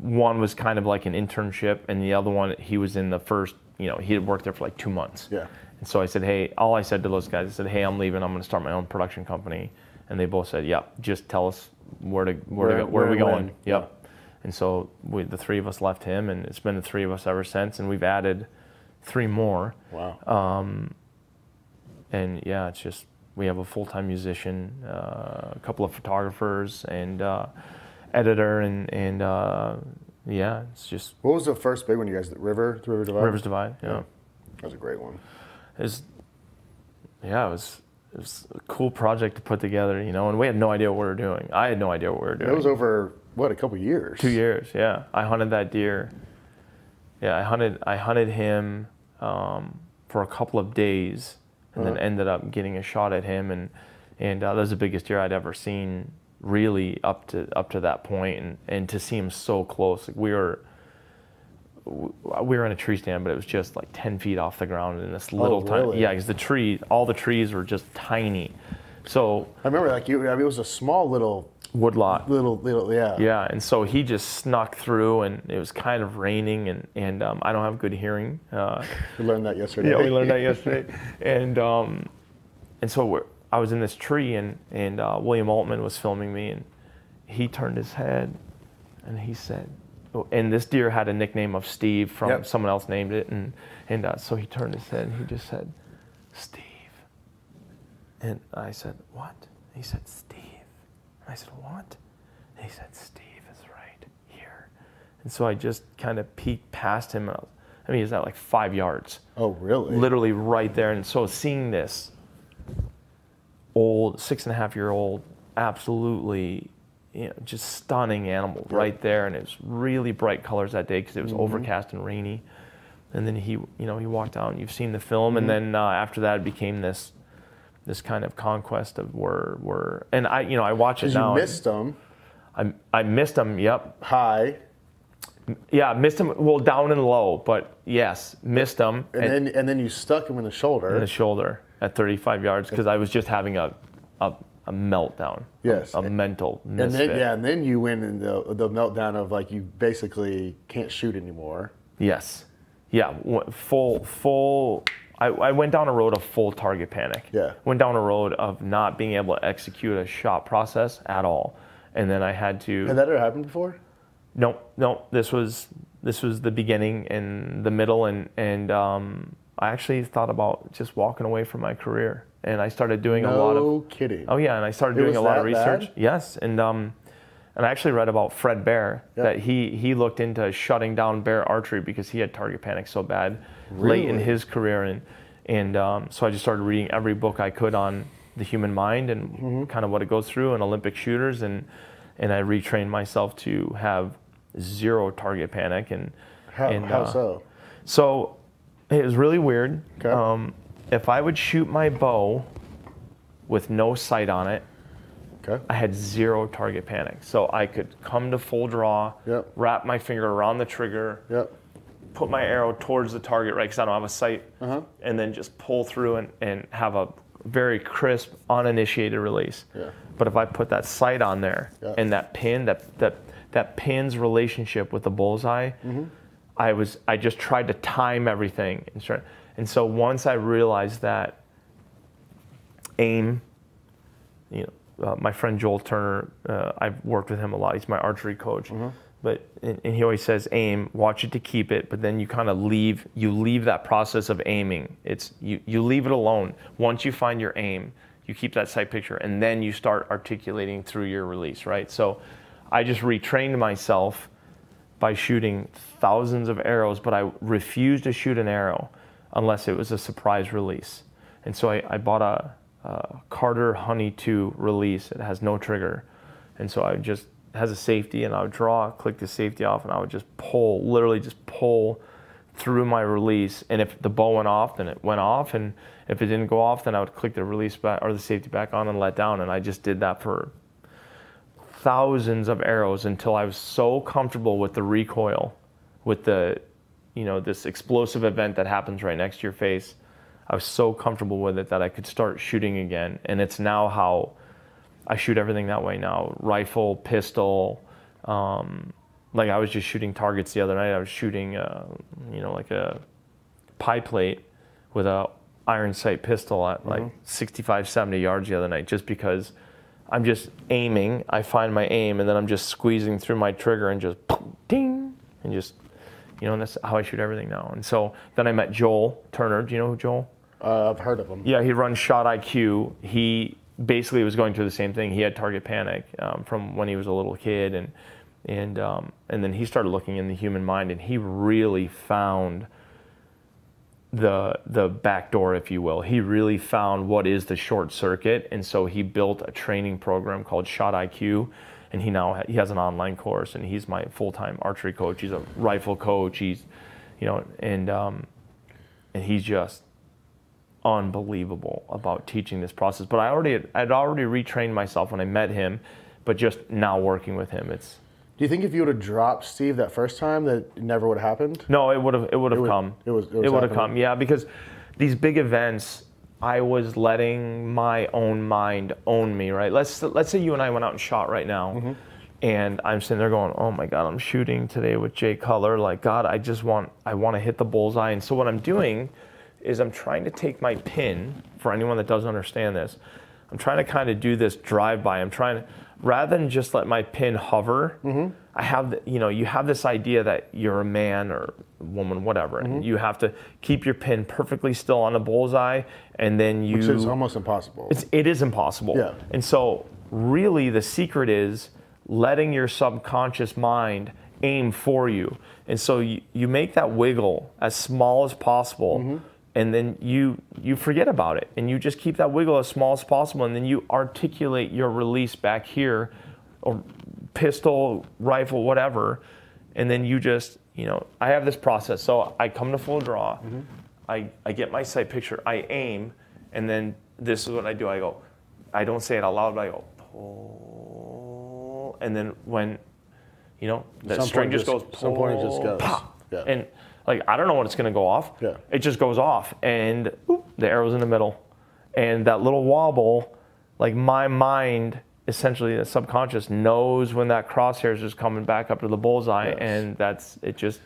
one was kind of like an internship and the other one he was in the first you know he had worked there for like two months. Yeah. and so i said hey all i said to those guys i said hey i'm leaving. I'm going to start my own production company. And they both said yep just tell us where to where, Where- to, where, are we going? when. yep. And so we, the three of us left him and it's been the three of us ever since and we've added three more. Wow. Um, and yeah, it's just we have a full-time musician, uh, a couple of photographers, and uh, editor, and and uh, yeah, it's just what was the first big one you guys did? River? The River Divide? Rivers Divide. Yeah, That was a great one. it's yeah, it was it was a cool project to put together, you know, and we had no idea what we were doing. I had no idea what we were doing. It was over, what, a couple years? Two years, yeah. I hunted that deer. Yeah, I hunted. I hunted him um, for a couple of days, and then Uh-huh. ended up getting a shot at him, and and uh, that was the biggest deer I'd ever seen, really up to up to that point, and and to see him so close, like we were. We were in a tree stand, but it was just like ten feet off the ground in this little tiny. really? Yeah, because the tree, all the trees were just tiny, So I remember like you. I mean, it was a small little, woodlot. little, little. Yeah. Yeah, and so he just snuck through, and it was kind of raining, and and um, I don't have good hearing. Uh, We learned that yesterday. yeah, we learned that yesterday, and um, and so we're, I was in this tree, and and uh, William Altman was filming me, and he turned his head, and he said, oh, and this deer had a nickname of Steve from Yep. someone else named it, and and uh, so he turned his head, and he just said, Steve, and I said, what? He said, Steve. And I said, what? And he said, Steve is right here. And so I just kind of peeked past him. I, was, I mean, he was at like five yards, Oh, really? literally right there. And so seeing this old, six and a half year old, absolutely, you know, just stunning animal right there. And it was really bright colors that day because it was overcast and rainy. And then he, you know, he walked out and you've seen the film. And then uh, after that, it became this, this kind of conquest of where, where, and I, you know, I watch it you now. and missed them I, I missed him. Yep. high, Yeah, missed him. Well, down and low, but yes, missed him and, then and then you stuck him in the shoulder. in the shoulder at 35 yards because I was just having a, a, a meltdown. Yes. A, a mental and then yeah, and then you went in the the meltdown of like you basically can't shoot anymore. Yes. Yeah. Full, full. I, I went down a road of full target panic. Yeah. Went down a road of not being able to execute a shot process at all. And then I had to. Had that ever happened before? No, no. This was this was the beginning and the middle, and and um, I actually thought about just walking away from my career, and I started doing a lot of. No kidding. Oh yeah, and I started It doing a lot of research. bad? Yes, and um, and I actually read about Fred Bear Yeah. that he he looked into shutting down bear archery because he had target panic so bad late in his career, and and um, so I just started reading every book I could on the human mind and Mm-hmm. kind of what it goes through and Olympic shooters, and and I retrained myself to have zero target panic and How, and, how uh, so? so it was really weird. Okay. Um, if I would shoot my bow with no sight on it, Okay. I had zero target panic. So I could come to full draw, Yep. wrap my finger around the trigger, Yep. put my arrow towards the target, right? Because I don't have a sight, Uh-huh. and then just pull through and, and have a very crisp, uninitiated release. Yeah. But if I put that sight on there Yeah. and that pin, that that that pin's relationship with the bullseye, Mm-hmm. I was I just tried to time everything and start, and so once I realized that aim, you know, uh, my friend Joel Turner, uh, I've worked with him a lot. He's my archery coach, but and, and he always says aim, watch it to keep it, but then you kind of leave you leave that process of aiming. It's you you leave it alone. Once you find your aim, you keep that sight picture, and then you start articulating through your release, right? So, I just retrained myself by shooting thousands of arrows, but I refused to shoot an arrow unless it was a surprise release. And so I, I bought a, a Carter Honey 2 release. It has no trigger. And so I just has a safety and I would draw, click the safety off, and I would just pull, literally just pull through my release. And if the bow went off, then it went off. And if it didn't go off, then I would click the release back or the safety back on and let down. And I just did that for thousands of arrows until I was so comfortable with the recoil, with the, you know, this explosive event that happens right next to your face. I was so comfortable with it that I could start shooting again. And it's now how I shoot everything that way now rifle, pistol. Um, like I was just shooting targets the other night. I was shooting, uh, you know, like a pie plate with a iron sight pistol at like 65, 70 yards the other night just because I'm just aiming. I find my aim and then I'm just squeezing through my trigger and just ding and just, you know, and that's how I shoot everything now. And so then I met Joel Turner. Do you know who Joel? Uh, I've heard of him. Yeah, he runs Shot IQ. He basically was going through the same thing. He had target panic um, from when he was a little kid, and and um, and then he started looking in the human mind, and he really found the the back door, if you will. He really found what is the short circuit, and so he built a training program called Shot IQ. And he now he has an online course, and he's my full time archery coach. He's a rifle coach. He's, you know, and um, and he's just unbelievable about teaching this process. But I already I'd already retrained myself when I met him, but just now working with him, it's Do you think if you would have dropped Steve that first time, that it never would have happened? no, it would have it would have come. it was- it was would have come. Yeah, because these big events, I was letting my own mind own me, right? Let's let's say you and I went out and shot right now, mm-hmm. and I'm sitting there going, "Oh my God, I'm shooting today with Jay Cutler. Like God, I just want I want to hit the bullseye." And so what I'm doing is I'm trying to take my pin. For anyone that doesn't understand this, I'm trying to kind of do this drive by. I'm trying to rather than just let my pin hover. I have the, you know you have this idea that you're a man or woman, whatever, and you have to keep your pin perfectly still on the bullseye, and then you Which is almost impossible. it's, it is impossible. Yeah. And so, really, the secret is letting your subconscious mind aim for you. And so, you, you make that wiggle as small as possible, Mm-hmm. And then you you forget about it, and you just keep that wiggle as small as possible, and then you articulate your release back here, or pistol, rifle, whatever, and then you just you know I have this process. So I come to full draw, Mm-hmm. I I get my sight picture, I aim, and then this is what I do. I go, I don't say it out loud, but I go pull, and then when, you know, the string just goes. just- some point it just pull, goes. pop. Yeah. And like I don't know when it's gonna go off. Yeah. It just goes off, and oop, the arrow's in the middle, and that little wobble, like my mind. Essentially, the subconscious knows when that crosshair is just coming back up to the bullseye, Yes. and that's it. Just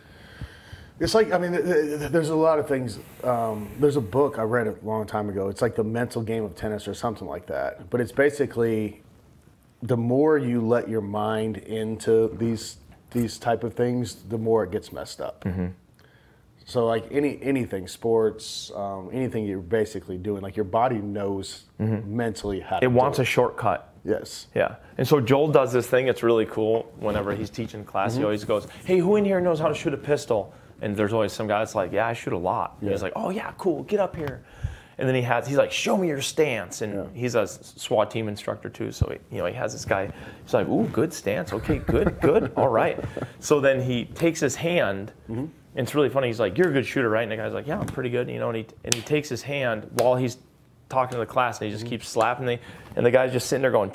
It's like I mean, th- th- there's a lot of things. Um, there's a book I read a long time ago. It's like the mental game of tennis or something like that. But it's basically the more you let your mind into these these type of things, the more it gets messed up. Mm-hmm. So like any anything, sports, um, anything you're basically doing, like your body knows mentally how. to Mm-hmm. it wants a shortcut. yes. Yeah. And so Joel does this thing. It's really cool. Whenever he's teaching class, he always goes, "Hey, who in here knows how to shoot a pistol?" And there's always some guy that's like, "Yeah, I shoot a lot." And he's like, "Oh yeah, cool. Get up here." And then he has he's like, "Show me your stance." And Yeah. he's a SWAT team instructor too. So he, you know he has this guy. He's like, "Ooh, good stance. Okay, good, good. All right." So then he takes his hand. And it's really funny. He's like, "You're a good shooter, right?" And the guy's like, "Yeah, I'm pretty good." You know, and he and he takes his hand while he's talking to the class, and he just mm-hmm. keeps slapping the, and the guy's just sitting there going,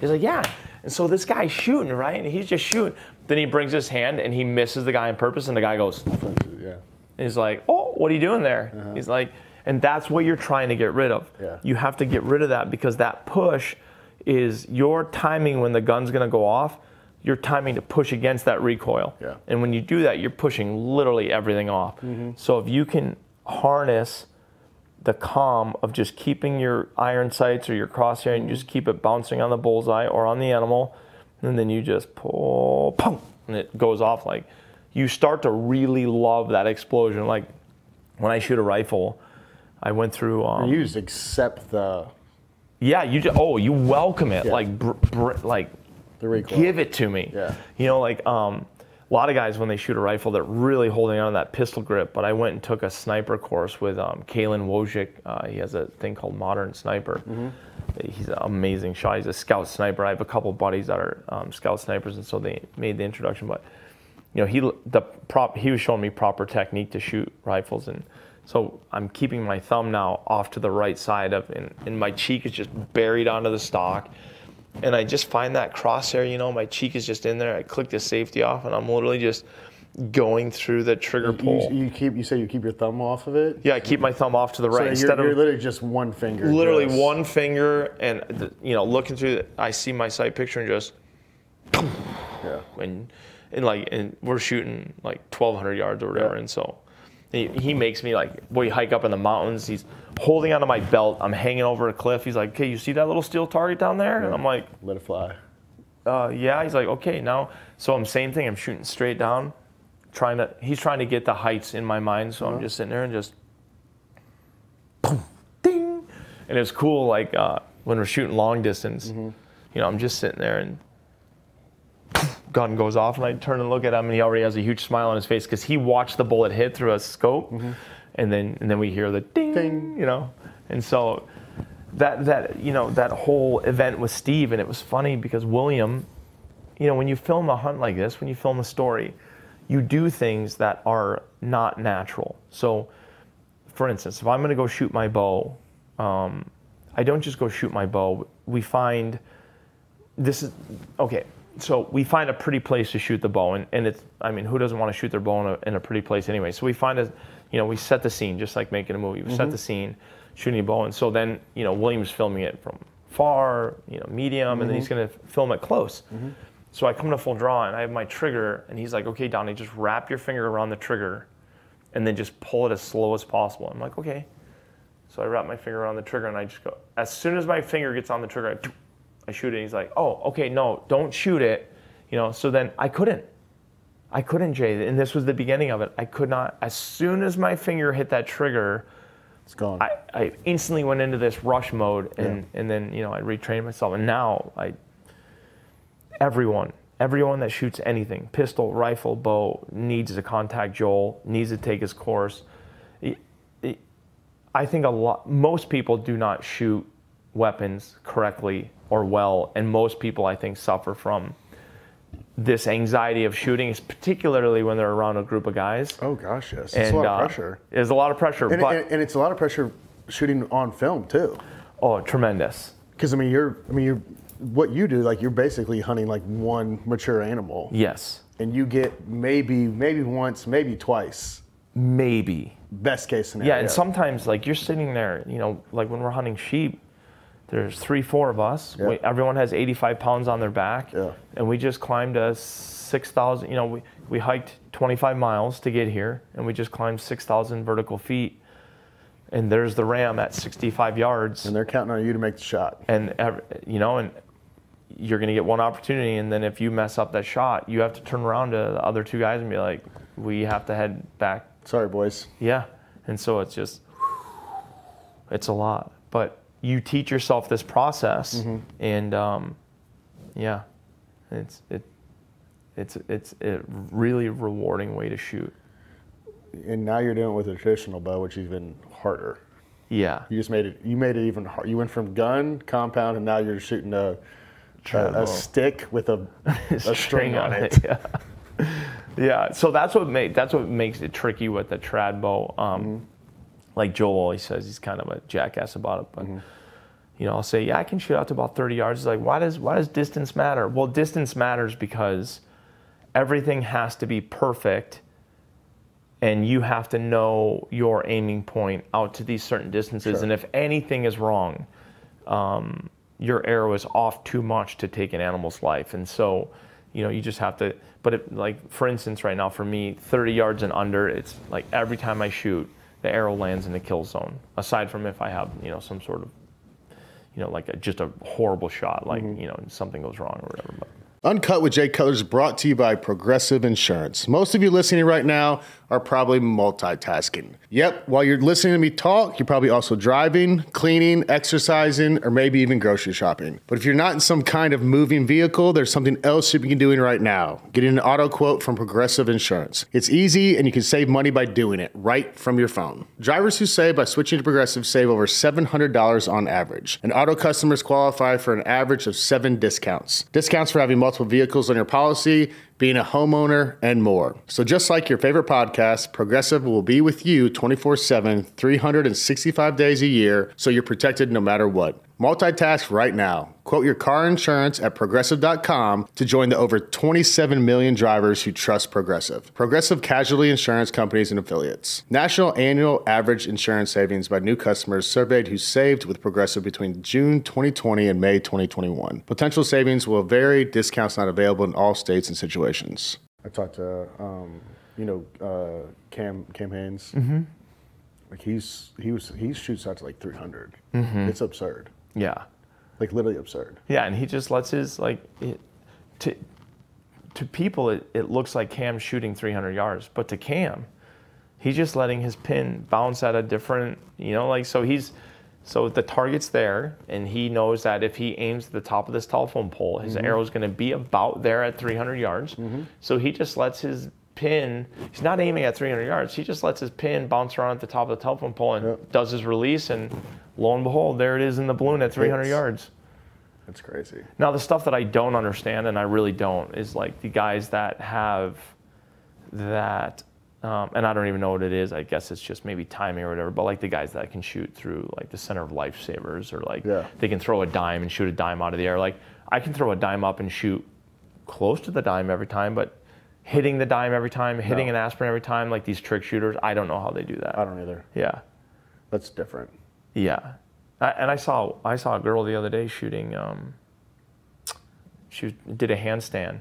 he's like, yeah. And so this guy's shooting, right? And he's just shooting. Then he brings his hand and he misses the guy on purpose, and the guy goes, and Yeah. he's like, oh, what are you doing there? Uh-huh. He's like, and that's what you're trying to get rid of. Yeah. You have to get rid of that because that push is your timing when the gun's gonna go off. You're timing to push against that recoil. Yeah. And when you do that, you're pushing literally everything off. So if you can harness the calm of just keeping your iron sights or your crosshair and you just keep it bouncing on the bullseye or on the animal, and then you just pull, pum, and it goes off. Like you start to really love that explosion. Like when I shoot a rifle, I went through. Um, You just accept the yeah, you just, oh, you welcome it Yeah. like br- br- like the recoil. give it to me. Yeah. You know, like um, a lot of guys when they shoot a rifle, they're really holding on to that pistol grip. But I went and took a sniper course with um, Caylen Wojcik. Uh, he has a thing called Modern Sniper. He's an amazing shot. He's a scout sniper. I have a couple buddies that are um, scout snipers, and so they made the introduction. But you know, he the prop he was showing me proper technique to shoot rifles, and so I'm keeping my thumb now off to the right side of, and, and my cheek is just buried onto the stock, and I just find that crosshair. You know, my cheek is just in there. I click the safety off, and I'm literally just going through the trigger pull. You, you keep you say you keep your thumb off of it. yeah, I keep my thumb off to the right So instead you're, you're literally just one finger. literally just- one finger, and the, you know, looking through. The, I see my sight picture and just Yeah. and and like and we're shooting like 1200 yards or whatever Yeah. and so he, he makes me like we hike up in the mountains. He's holding onto my belt. I'm hanging over a cliff. He's like okay you see that little steel target down there? And i'm like Let it fly. uh, yeah. He's like okay now. So i'm same thing. I'm shooting straight down trying to he's trying to get the heights in my mind. So i'm just sitting there and just boom, ding. And it's cool like uh, when we're shooting long distance you know i'm just sitting there and gun goes off and I turn and look at him and he already has a huge smile on his face because he watched the bullet hit through a scope and then and then we hear the ding, Ding. you know and so that that you know that whole event with Steve and it was funny because William you know when you film a hunt like this when you film a story you do things that are not natural so for instance if I'm going to go shoot my bow um, I don't just go shoot my bow we find this is okay. So we find a pretty place to shoot the bow, and, and it's I mean, who doesn't want to shoot their bow in a, in a pretty place anyway? So we find a, you know, we set the scene just like making a movie. We set mm-hmm. the scene, shooting a bow. And so then, you know, William's filming it from far, you know, medium, and then he's mm-hmm. going to film it close. Mm-hmm. So I come to full draw and I have my trigger, and he's like, okay, Donnie, just wrap your finger around the trigger and then just pull it as slow as possible. I'm like, okay. So I wrap my finger around the trigger and I just go, as soon as my finger gets on the trigger, I, I shoot it. He's like, oh, okay, no, don't shoot it. You know, so then I couldn't. I couldn't, Jay. And this was the beginning of it. I could not, as soon as my finger hit that trigger, It's gone. I, I instantly went into this rush mode and, and then, you know, I retrained myself. And now I, everyone, everyone that shoots anything, pistol, rifle, bow, needs to contact Joel, needs to take his course. I think a lot, most people do not shoot weapons correctly or well. And most people, I think, suffer from this anxiety of shooting, particularly when they're around a group of guys. oh gosh, yes. It's and a lot uh, of pressure. There's a lot of pressure, And, but and, and it's a lot of pressure shooting on film too. oh, tremendous. Because I mean, you're, I mean, you're, what you do, like you're basically hunting like one mature animal, Yes, and you get maybe, maybe once, maybe twice. maybe. Best case scenario. Yeah, and sometimes like you're sitting there, you know, like when we're hunting sheep, there's three, four of us. Yeah. We, everyone has 85 pounds on their back, Yeah. and we just climbed a 6,000. You know, we we hiked 25 miles to get here, and we just climbed 6,000 vertical feet. And there's the ram at 65 yards, and they're counting on you to make the shot. and you know, and you're gonna get one opportunity, and then if you mess up that shot, you have to turn around to the other two guys and be like, we have to head back Sorry, boys. yeah. And so it's just, it's a lot. But you teach yourself this process, and um, yeah, it's it, it's it's a really rewarding way to shoot. And now you're doing it with a traditional bow, which is even harder. Yeah, You just made it. You made it even hard. You went from gun compound, and now you're shooting a a, a stick with a, a string on it. Yeah. yeah. So that's what make that's what makes it tricky with the trad bow. Um, Like Joel always says, he's kind of a jackass about it, but. You know, I'll say, yeah, I can shoot out to about 30 yards. He's like, why does why does distance matter? Well, distance matters because everything has to be perfect, and you have to know your aiming point out to these certain distances. Sure. And if anything is wrong, um, your arrow is off too much to take an animal's life. And so, you know, you just have to. But if, like for instance, right now for me, 30 yards and under, it's like every time I shoot, the arrow lands in the kill zone. Aside from if I have, you know, some sort of, you know, like a, just a horrible shot, like mm-hmm. you know, something goes wrong or whatever. But Uncut with Jay Cutler is brought to you by Progressive Insurance. Most of you listening right now are probably multitasking. Yep, while you're listening to me talk, you're probably also driving, cleaning, exercising, or maybe even grocery shopping. But if you're not in some kind of moving vehicle, there's something else you can be doing right now. Getting an auto quote from Progressive Insurance. It's easy and you can save money by doing it right from your phone. Drivers who save by switching to Progressive save over $700 on average. And auto customers qualify for an average of seven discounts. Discounts for having multiple vehicles on your policy, being a homeowner, and more. So just like your favorite podcast, Progressive will be with you 24-7, 365 days a year, so you're protected no matter what. Multitask right now. Quote your car insurance at progressive.com to join the over 27 million drivers who trust Progressive. Progressive Casualty Insurance Companies and Affiliates. National annual average insurance savings by new customers surveyed who saved with Progressive between June 2020 and May 2021. Potential savings will vary, discounts not available in all states and situations. I talked to, um, you know, uh, Cam Cam Hanes. Like he's he was he shoots out to like 300. It's absurd. Yeah, Like literally absurd. yeah, and he just lets his like it, to to people it, it looks like Cam shooting 300 yards, but to Cam, he's just letting his pin bounce at a different, you know, like so he's so the target's there, and he knows that if he aims at the top of this telephone pole, his mm-hmm. arrow's going to be about there at 300 yards. Mm-hmm. So he just lets his pin. He's not aiming at 300 yards. He just lets his pin bounce around at the top of the telephone pole and Yep. does his release, and lo and behold, there it is in the balloon at 300 It's- yards. That's crazy. Now, the stuff that I don't understand, and I really don't, is like the guys that have that, um, and I don't even know what it is. I guess it's just maybe timing or whatever. But like the guys that can shoot through like the center of lifesavers, or like Yeah. they can throw a dime and shoot a dime out of the air. Like I can throw a dime up and shoot close to the dime every time, but hitting the dime every time, hitting No. an aspirin every time, like these trick shooters, I don't know how they do that. I don't either. yeah. That's different. Yeah, I, and I saw I saw a girl the other day shooting. Um, she did a handstand,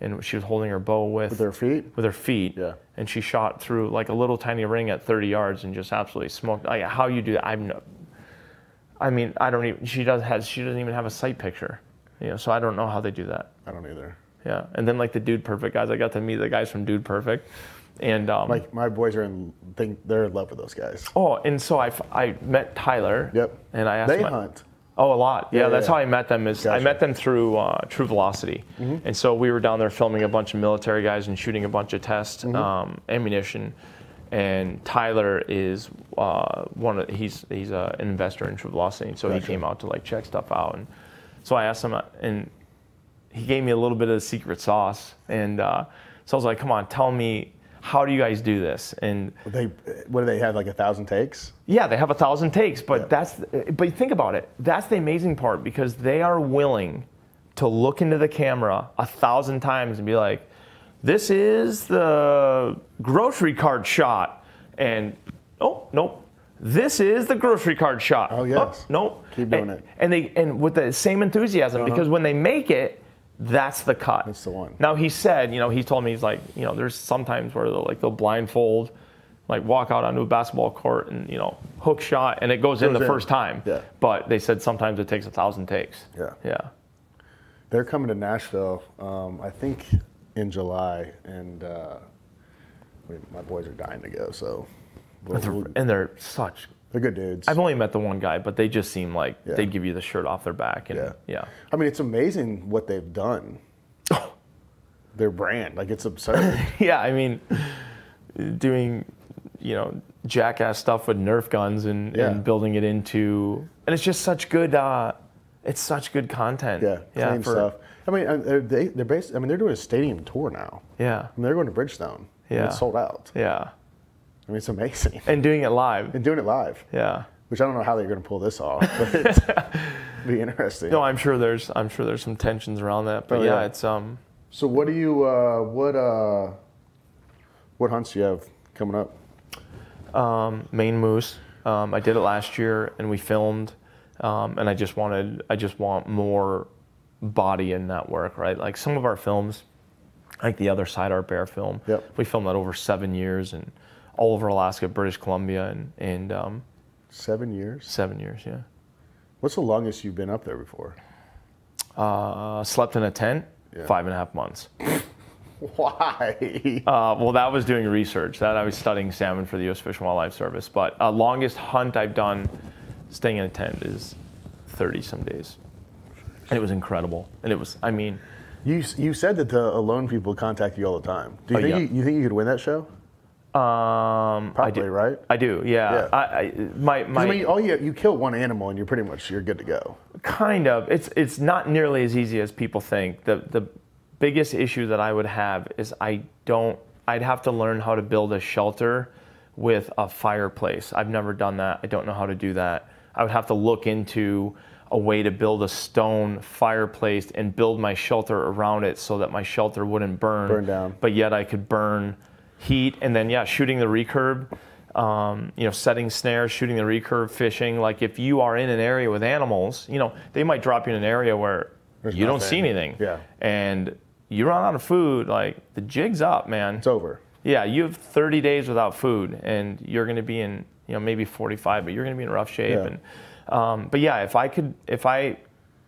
and she was holding her bow with With their feet? with her feet. Yeah. And she shot through like a little tiny ring at 30 yards and just absolutely smoked. Like how you do that? I'm no. I mean, I don't even. She does has. She doesn't even have a sight picture. You know, so I don't know how they do that. I don't either. Yeah. And then like the Dude Perfect guys, I got to meet the guys from Dude Perfect, and um, Like my boys are in think they're in love with those guys. oh, and so I, I met Tyler. Yep. And I asked They my- hunt. Oh, a lot. Yeah, Yeah, that's yeah. how I met them. Is I Gotcha. Mm-hmm. met them through uh, True Velocity, and so we were down there filming a bunch of military guys and shooting a bunch of test Mm-hmm. um, ammunition. And Tyler is uh, one of he's he's uh, an investor in True Velocity, so he came out to like check stuff out. And so I asked him, uh, and he gave me a little bit of the secret sauce. And uh, so I was like, "Come on, tell me." How do you guys do this? And They what do they have like a thousand takes? yeah, they have a thousand takes, but Yeah. that's but think about it. That's the amazing part because they are willing to look into the camera a thousand times and be like, "This is the grocery cart shot," and oh nope, this is the grocery cart shot. Oh, yes. nope. Keep doing and, it. Uh-huh. And they and with the same enthusiasm because when they make it. That's the cut. That's the one. Now he said, you know, he told me he's like, you know, there's sometimes where they'll like they'll blindfold, like walk out onto a basketball court and you know hook shot and it goes, in the in. first time. Yeah. But they said sometimes it takes a thousand takes. Yeah. Yeah. They're coming to Nashville, um, I think in July, and uh, I mean, my boys are dying to go. So we'll- we'll- And they're such. They're good dudes. I've only met the one guy, but they just seem like Yeah. they give you the shirt off their back and Yeah. yeah. I mean, it's amazing what they've done. Their brand, like it's absurd. Yeah, I mean, doing, you know, jackass stuff with Nerf guns and, Yeah. and building it into, and it's just such good. Uh, it's such good content. yeah, clean for- stuff. I mean, uh, they're, they, they're based. I mean, they're doing a stadium tour now. Yeah, I mean, they're going to Bridgestone. Yeah. it's sold out. yeah, I mean, it's amazing. and doing it live. And doing it live, Yeah. which I don't know how they're going to pull this off, but it'd be interesting. No, I'm sure there's I'm sure there's some tensions around that, but Oh, yeah, yeah. it's um So what do you uh, what uh, what hunts do you have coming up? Um, Maine moose. Um, I did it last year, and we filmed, um, and I just wanted I just want more body in that work, right? Like some of our films, like the other side, our bear film. Yep. We filmed that over seven years and all over Alaska, British Columbia, and and um, Seven years. seven years, yeah. What's the longest you've been up there before? Uh, slept in a tent, Yeah. five and a half months. Why? Uh, well, that was doing research. That I was studying salmon for the U.S. Fish and Wildlife Service. But uh, longest hunt I've done, staying in a tent, is 30 some days, and it was incredible. And it was, I mean, you you said that the alone people contact you all the time. Do you Oh, think yeah. you, you think you could win that show? Um, I Probably, do, right? I do, yeah. Yeah. I, I, my my I mean, all you you kill one animal and you're pretty much you're good to go. kind of. It's it's not nearly as easy as people think. The the biggest issue that I would have is I don't. I'd have to learn how to build a shelter with a fireplace. I've never done that. I don't know how to do that. I would have to look into a way to build a stone fireplace and build my shelter around it so that my shelter wouldn't burn. Burn down. But yet I could burn heat and then yeah, shooting the recurve. Um, you know, setting snares, shooting the recurve, fishing. Like if you are in an area with animals, you know, they might drop you in an area where There's you don't see anything. Yeah. And you run out of food, like the jig's up, man. It's over. Yeah, you have 30 days without food, and you're going to be in, you know, maybe 45, but you're going to be in rough shape. Yeah. And, um, but yeah, if I could, if I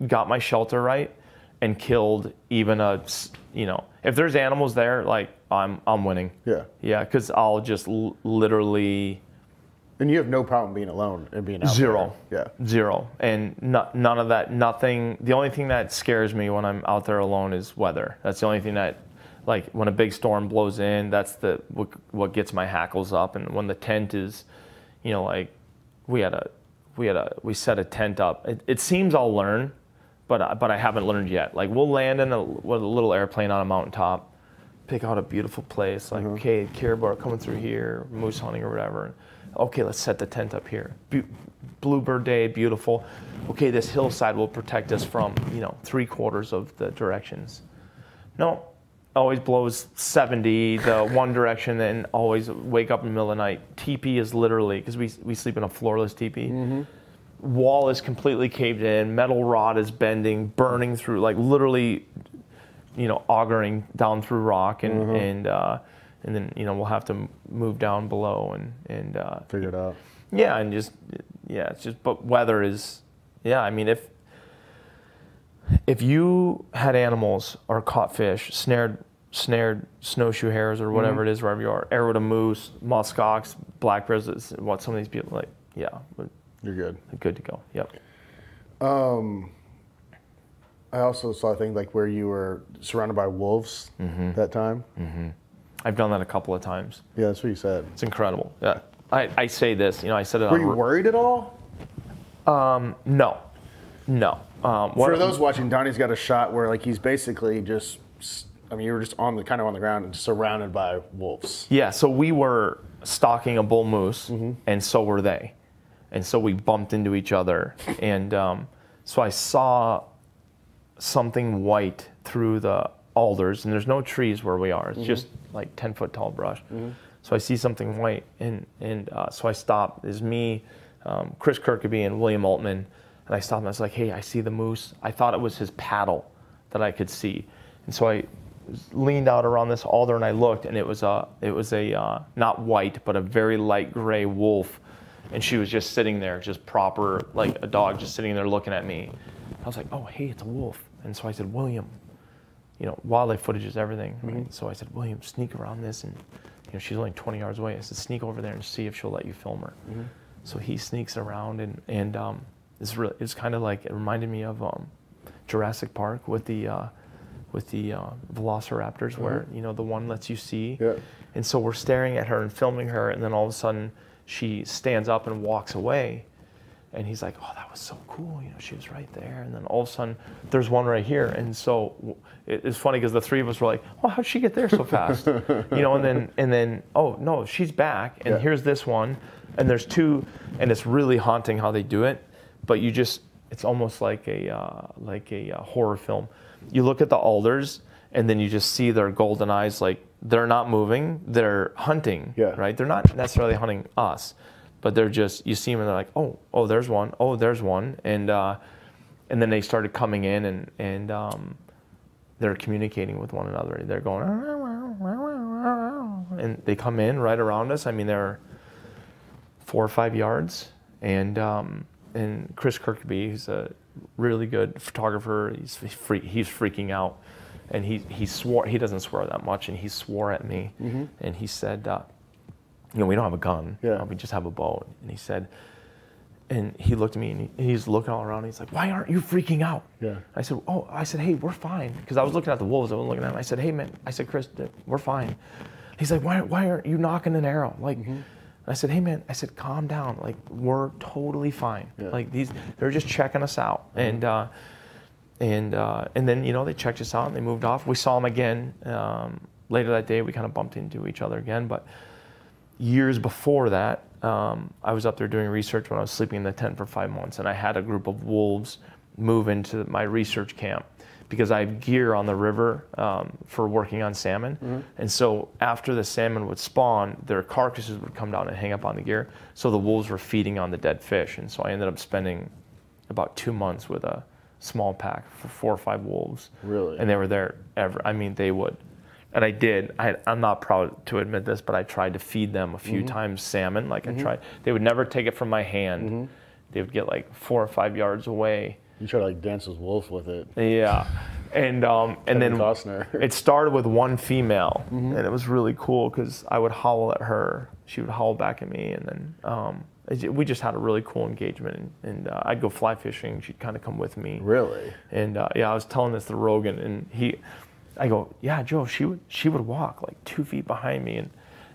got my shelter right and killed even a, you know, if there's animals there, like I'm, I'm winning. Yeah. Yeah, because I'll just l- literally And you have no problem being alone and being out zero. there. Yeah. Zero. And no, none of that, nothing. The only thing that scares me when I'm out there alone is weather. That's the only thing that, like, when a big storm blows in, that's the what, what gets my hackles up. And when the tent is, you know, like, we had a, we had a, we set a tent up. It, it seems I'll learn, but I, but I haven't learned yet. Like, we'll land in a, with a little airplane on a mountaintop, pick out a beautiful place. Like, mm-hmm. okay, caribou are coming through here, moose hunting or whatever. Okay, let's set the tent up here. Bu- bluebird day, beautiful. Okay, this hillside will protect us from, you know, three quarters of the directions. No, always blows 70 the one direction and always wake up in the middle of the night. Teepee is literally, because we, we sleep in a floorless teepee. Mm-hmm. wall is completely caved in, metal rod is bending, burning through, like literally, you know, augering down through rock, and Mm-hmm. and uh, and then you know we'll have to move down below and and uh, Figure it out. yeah, and just yeah, it's just but weather is yeah. I mean if if you had animals or caught fish, snared snared snowshoe hares or whatever it is wherever you are, arrowed a moose, musk ox, black bears, what some of these people like. Yeah, You're good. good to go. Yep. I also saw a thing like where you were surrounded by wolves Mm-hmm. that time. I've done that a couple of times. Yeah, that's what you said. It's incredible. Yeah. I, I say this, you know, I said it Were you worried at all? no, no. Um, For those watching, Donnie's got a shot where like he's basically just. I mean, you were just on the kind of on the ground and surrounded by wolves. Yeah, so we were stalking a bull moose, Mm-hmm. and so were they, and so we bumped into each other, and um, so I saw something white through the alders, and there's no trees where we are. It's just like ten foot tall brush. So I see something white, and and uh, so I stop. Is me, um, Chris Kirkby, and William Altman, and I stopped. And I was like, "Hey, I see the moose. I thought it was his paddle that I could see, and so I leaned out around this alder and I looked, and it was a it was a uh, not white but a very light gray wolf, and she was just sitting there, just proper like a dog, just sitting there looking at me. I was like, "Oh, hey, it's a wolf," and so I said, "William." you know, wildlife footage is everything. right? So I said, William, sneak around this, and you know, she's only 20 yards away. I said, sneak over there and see if she'll let you film her. So he sneaks around, and and um, it's really, it's kind of like it reminded me of um, Jurassic Park with the uh, with the uh, Velociraptors, where you know the one lets you see. Yeah. And so we're staring at her and filming her, and then all of a sudden she stands up and walks away. And he's like, "Oh, that was so cool! You know, she was right there." And then all of a sudden, there's one right here. And so it- it's funny because the three of us were like, "Well, how'd she get there so fast?" you know. And then and then, oh no, she's back. And Yeah. here's this one. And there's two. And it's really haunting how they do it. But you just, it's almost like a uh, like a uh, horror film. You look at the alders, and then you just see their golden eyes, like they're not moving. They're hunting. Yeah. Right. They're not necessarily hunting us but they're just you see them and they're like oh oh there's one. Oh there's one. And uh, and then they started coming in and and um, they're communicating with one another. They're going and they come in right around us. I mean they're four or five yards. And um, and Chris Kirkby who's a really good photographer. He's free, he's freaking out. And he he swore he doesn't swear that much and he swore at me. And he said uh, you know, we don't have a gun. Yeah. Uh, we just have a boat. And he said, and he looked at me and he, he's looking all around. he's like, why aren't you freaking out? Yeah. I said, oh, I said, hey, we're fine. Because I was looking at the wolves. I wasn't looking at them. I said, hey, man, I said, Chris, we're fine. He's like, why, why aren't you nocking an arrow? Like, I said, hey, man, I said, calm down. Like, we're totally fine. Yeah. Like, these, they're just checking us out. And, uh, and uh, and then you know they checked us out and they moved off. We saw them again um, later that day. We kind of bumped into each other again, but years before that, um, I was up there doing research when I was sleeping in the tent for five months, and I had a group of wolves move into my research camp because I have gear on the river um, for working on salmon. And so after the salmon would spawn, their carcasses would come down and hang up on the gear. So the wolves were feeding on the dead fish, and so I ended up spending about two months with a small pack for four or five wolves. Really? And they were there ever. I mean, they would. And I did. I, I'm not proud to admit this, but I tried to feed them a few times salmon. Like I tried. They would never take it from my hand. They would get like four or five yards away. You try to like dance as wolf with it. Yeah. And um, and then Costner. it started with one female, and it was really cool because I would howl at her, she would howl back at me, and then um, we just had a really cool engagement. And, and uh, I'd go fly fishing, she'd kind of come with me. Really? And uh, yeah, I was telling this to Rogan, and he, I go, yeah, Joe, she would she would walk like two feet behind me, and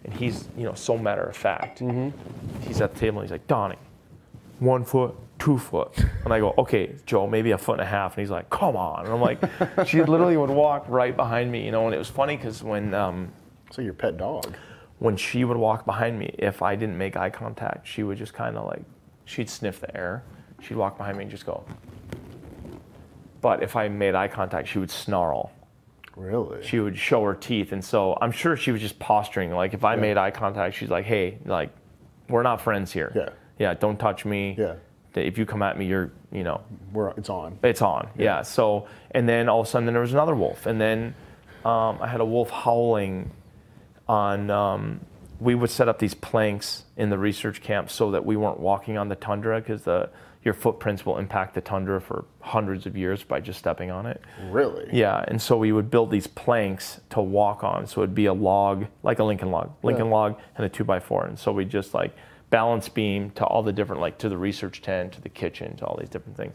and he's you know so matter of fact. He's at the table, and he's like, Donnie, one foot, two foot, and I go, okay, Joe, maybe a foot and a half, and he's like, come on, and I'm like, she literally would walk right behind me, you know, and it was funny because when. Um, So your pet dog. when she would walk behind me, if I didn't make eye contact, she would just kind of like, she'd sniff the air. She'd walk behind me and just go. But if I made eye contact, she would snarl. Really? She would show her teeth. And so I'm sure she was just posturing. Like if I made eye contact, she's like, hey, like, we're not friends here. Yeah. Yeah, don't touch me. Yeah. if you come at me, you're you know We're, it's on. it's on. Yeah. So and then all of a sudden then there was another wolf, and then um, I had a wolf howling on. Um, we would set up these planks in the research camp so that we weren't walking on the tundra because the your footprints will impact the tundra for hundreds of years by just stepping on it. Really? Yeah, and so we would build these planks to walk on. So it'd be a log, like a Lincoln log, Lincoln Yeah. log, and a two by four. And so we just like balance beam to all the different, like to the research tent, to the kitchen, to all these different things.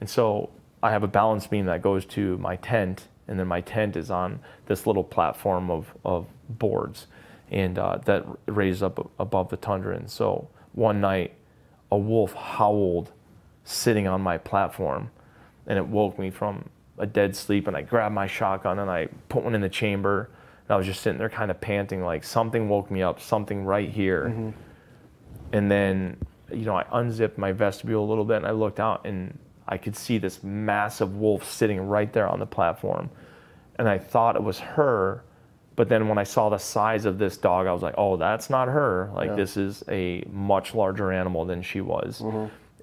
And so I have a balance beam that goes to my tent, and then my tent is on this little platform of, of boards, and uh, that raises up above the tundra. And so one night, a wolf howled sitting on my platform, and it woke me from a dead sleep. And I grabbed my shotgun and I put one in the chamber. And I was just sitting there, kind of panting, like something woke me up, something right here. Mm-hmm. And then, you know, I unzipped my vestibule a little bit and I looked out and I could see this massive wolf sitting right there on the platform. And I thought it was her. But then when I saw the size of this dog, I was like, oh, that's not her. Like, Yeah. this is a much larger animal than she was.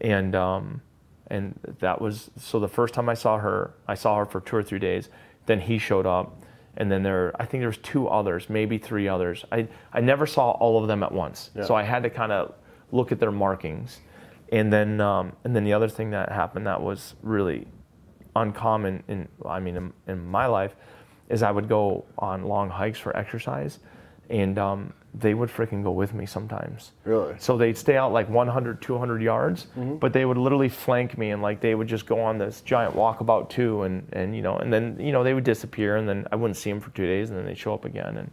And, um, and that was so the first time I saw her, I saw her for two or three days. Then he showed up. And then there, I think there was two others, maybe three others. I, I never saw all of them at once. Yeah. So I had to kind of look at their markings. And then, um, and then the other thing that happened that was really uncommon in, I mean, in, in my life, is I would go on long hikes for exercise, and um, they would freaking go with me sometimes. Really? So they'd stay out like 100, 200 yards, Mm-hmm. but they would literally flank me, and like they would just go on this giant walkabout too, and and you know, and then you know they would disappear, and then I wouldn't see them for two days, and then they'd show up again, and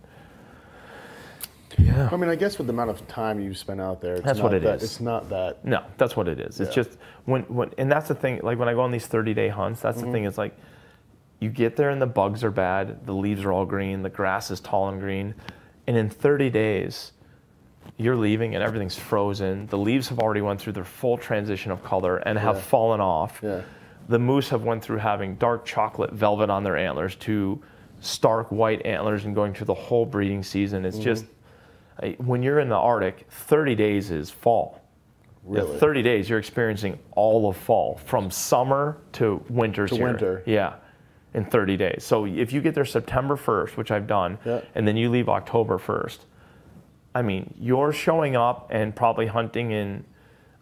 yeah. I mean, I guess with the amount of time you spent out there, it's That's not what it that, is. It's not that. No, that's what it is. It's just when, when, and that's the thing. Like when I go on these 30 day hunts, that's Mm-hmm. the thing. Is like, you get there and the bugs are bad, the leaves are all green, the grass is tall and green, and in 30 days, you're leaving and everything's frozen. The leaves have already went through their full transition of color and have Yeah. fallen off. Yeah. The moose have went through having dark chocolate velvet on their antlers to stark white antlers and going through the whole breeding season. Mm-hmm. It's just when you're in the Arctic, 30 days is fall. Really? 30 days, you're experiencing all of fall from summer to winter's To here. winter. Yeah, in 30 days. So if you get there September 1st, which I've done, Yeah. and then you leave October 1st, I mean, you're showing up and probably hunting in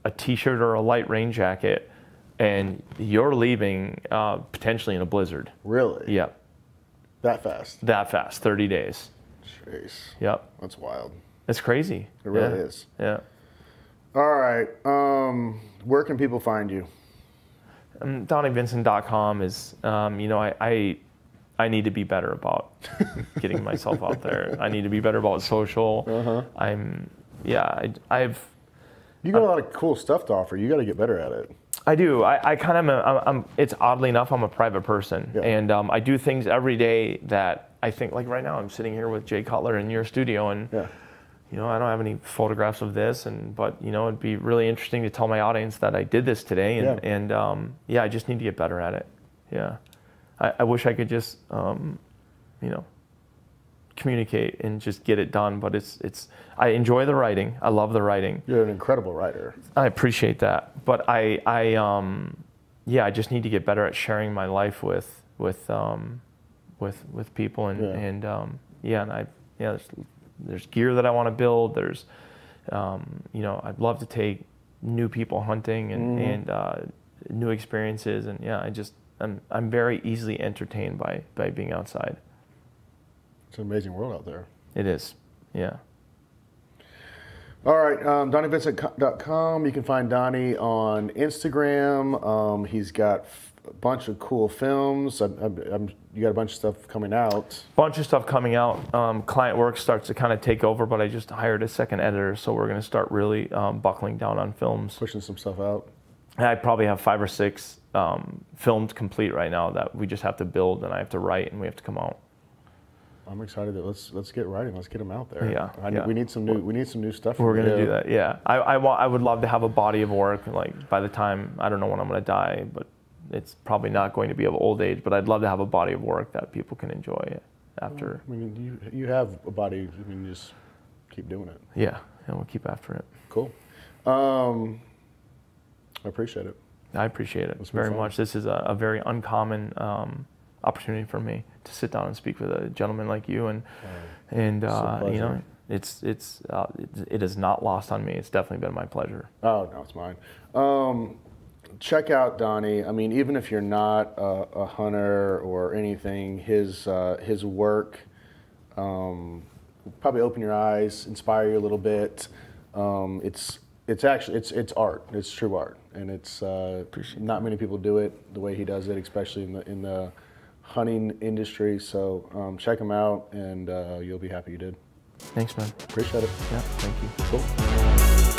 a t-shirt or a light rain jacket, and you're leaving uh, potentially in a blizzard. Really? Yeah, That fast? that fast, 30 days. Jeez, Yep, that's wild. it's crazy. It really Yeah. is. Yeah. All right. Um, where can people find you? Um, DonnieVincent.com is, um, you know, I, I, I need to be better about getting myself out there. I need to be better about social. Uh-huh. I'm, yeah, I, I've, You got a lot of cool stuff to offer. You got to get better at it. I do. I, I kind of, I'm, I'm, it's oddly enough, I'm a private person. Yeah. And um, I do things every day that I think, like right now, I'm sitting here with Jay Cutler in your studio and, Yeah. You know, I don't have any photographs of this, and but you know, it'd be really interesting to tell my audience that I did this today, and Yeah. and um, yeah, I just need to get better at it. Yeah, I, I wish I could just, um, you know, communicate and just get it done, but it's it's. I enjoy the writing. I love the writing. You're an incredible writer. I appreciate that, but I I um, yeah, I just need to get better at sharing my life with with um, with with people and Yeah. and um, yeah, and I yeah, there's there's gear that I want to build. There's um, you know, I'd love to take new people hunting and Mm-hmm. and uh, new experiences, and yeah, I just I'm I'm very easily entertained by by being outside. It's an amazing world out there. It is, yeah. All right, um, DonnieVincent.com. You can find Donnie on Instagram. Um, he's got a bunch of cool films. I, I, I'm, you got a bunch of stuff coming out. bunch of stuff coming out. Um, client work starts to kind of take over, but I just hired a second editor, so we're going to start really um, buckling down on films. Pushing some stuff out. And I probably have five or six um, films complete right now that we just have to build, and I have to write, and we have to come out. I'm excited that let's let's get writing. Let's get them out there. Yeah, I, yeah. We need some new. We need some new stuff. We're going to do that. Yeah, I, I want. I would love to have a body of work. Like by the time I don't know when I'm going to die, but it's probably not going to be of old age. But I'd love to have a body of work that people can enjoy after. I mean, you you have a body. I mean, just keep doing it. Yeah, and we'll keep after it. Cool. Um, I appreciate it. I appreciate it been very fun. much. This is a, a very uncommon um, opportunity for me to sit down and speak with a gentleman like you, and and uh, you know, it's it's uh, it, it is not lost on me. It's definitely been my pleasure. Oh no, it's mine. Um, check out Donnie. I mean, even if you're not a, a hunter or anything, his uh, his work um, probably open your eyes, inspire you a little bit. Um, it's it's actually it's it's art. It's true art, and it's uh, not many people do it the way he does it, especially in the in the hunting industry. So um, check him out, and uh, you'll be happy you did. Thanks, man. Appreciate it. Yeah, thank you. Cool.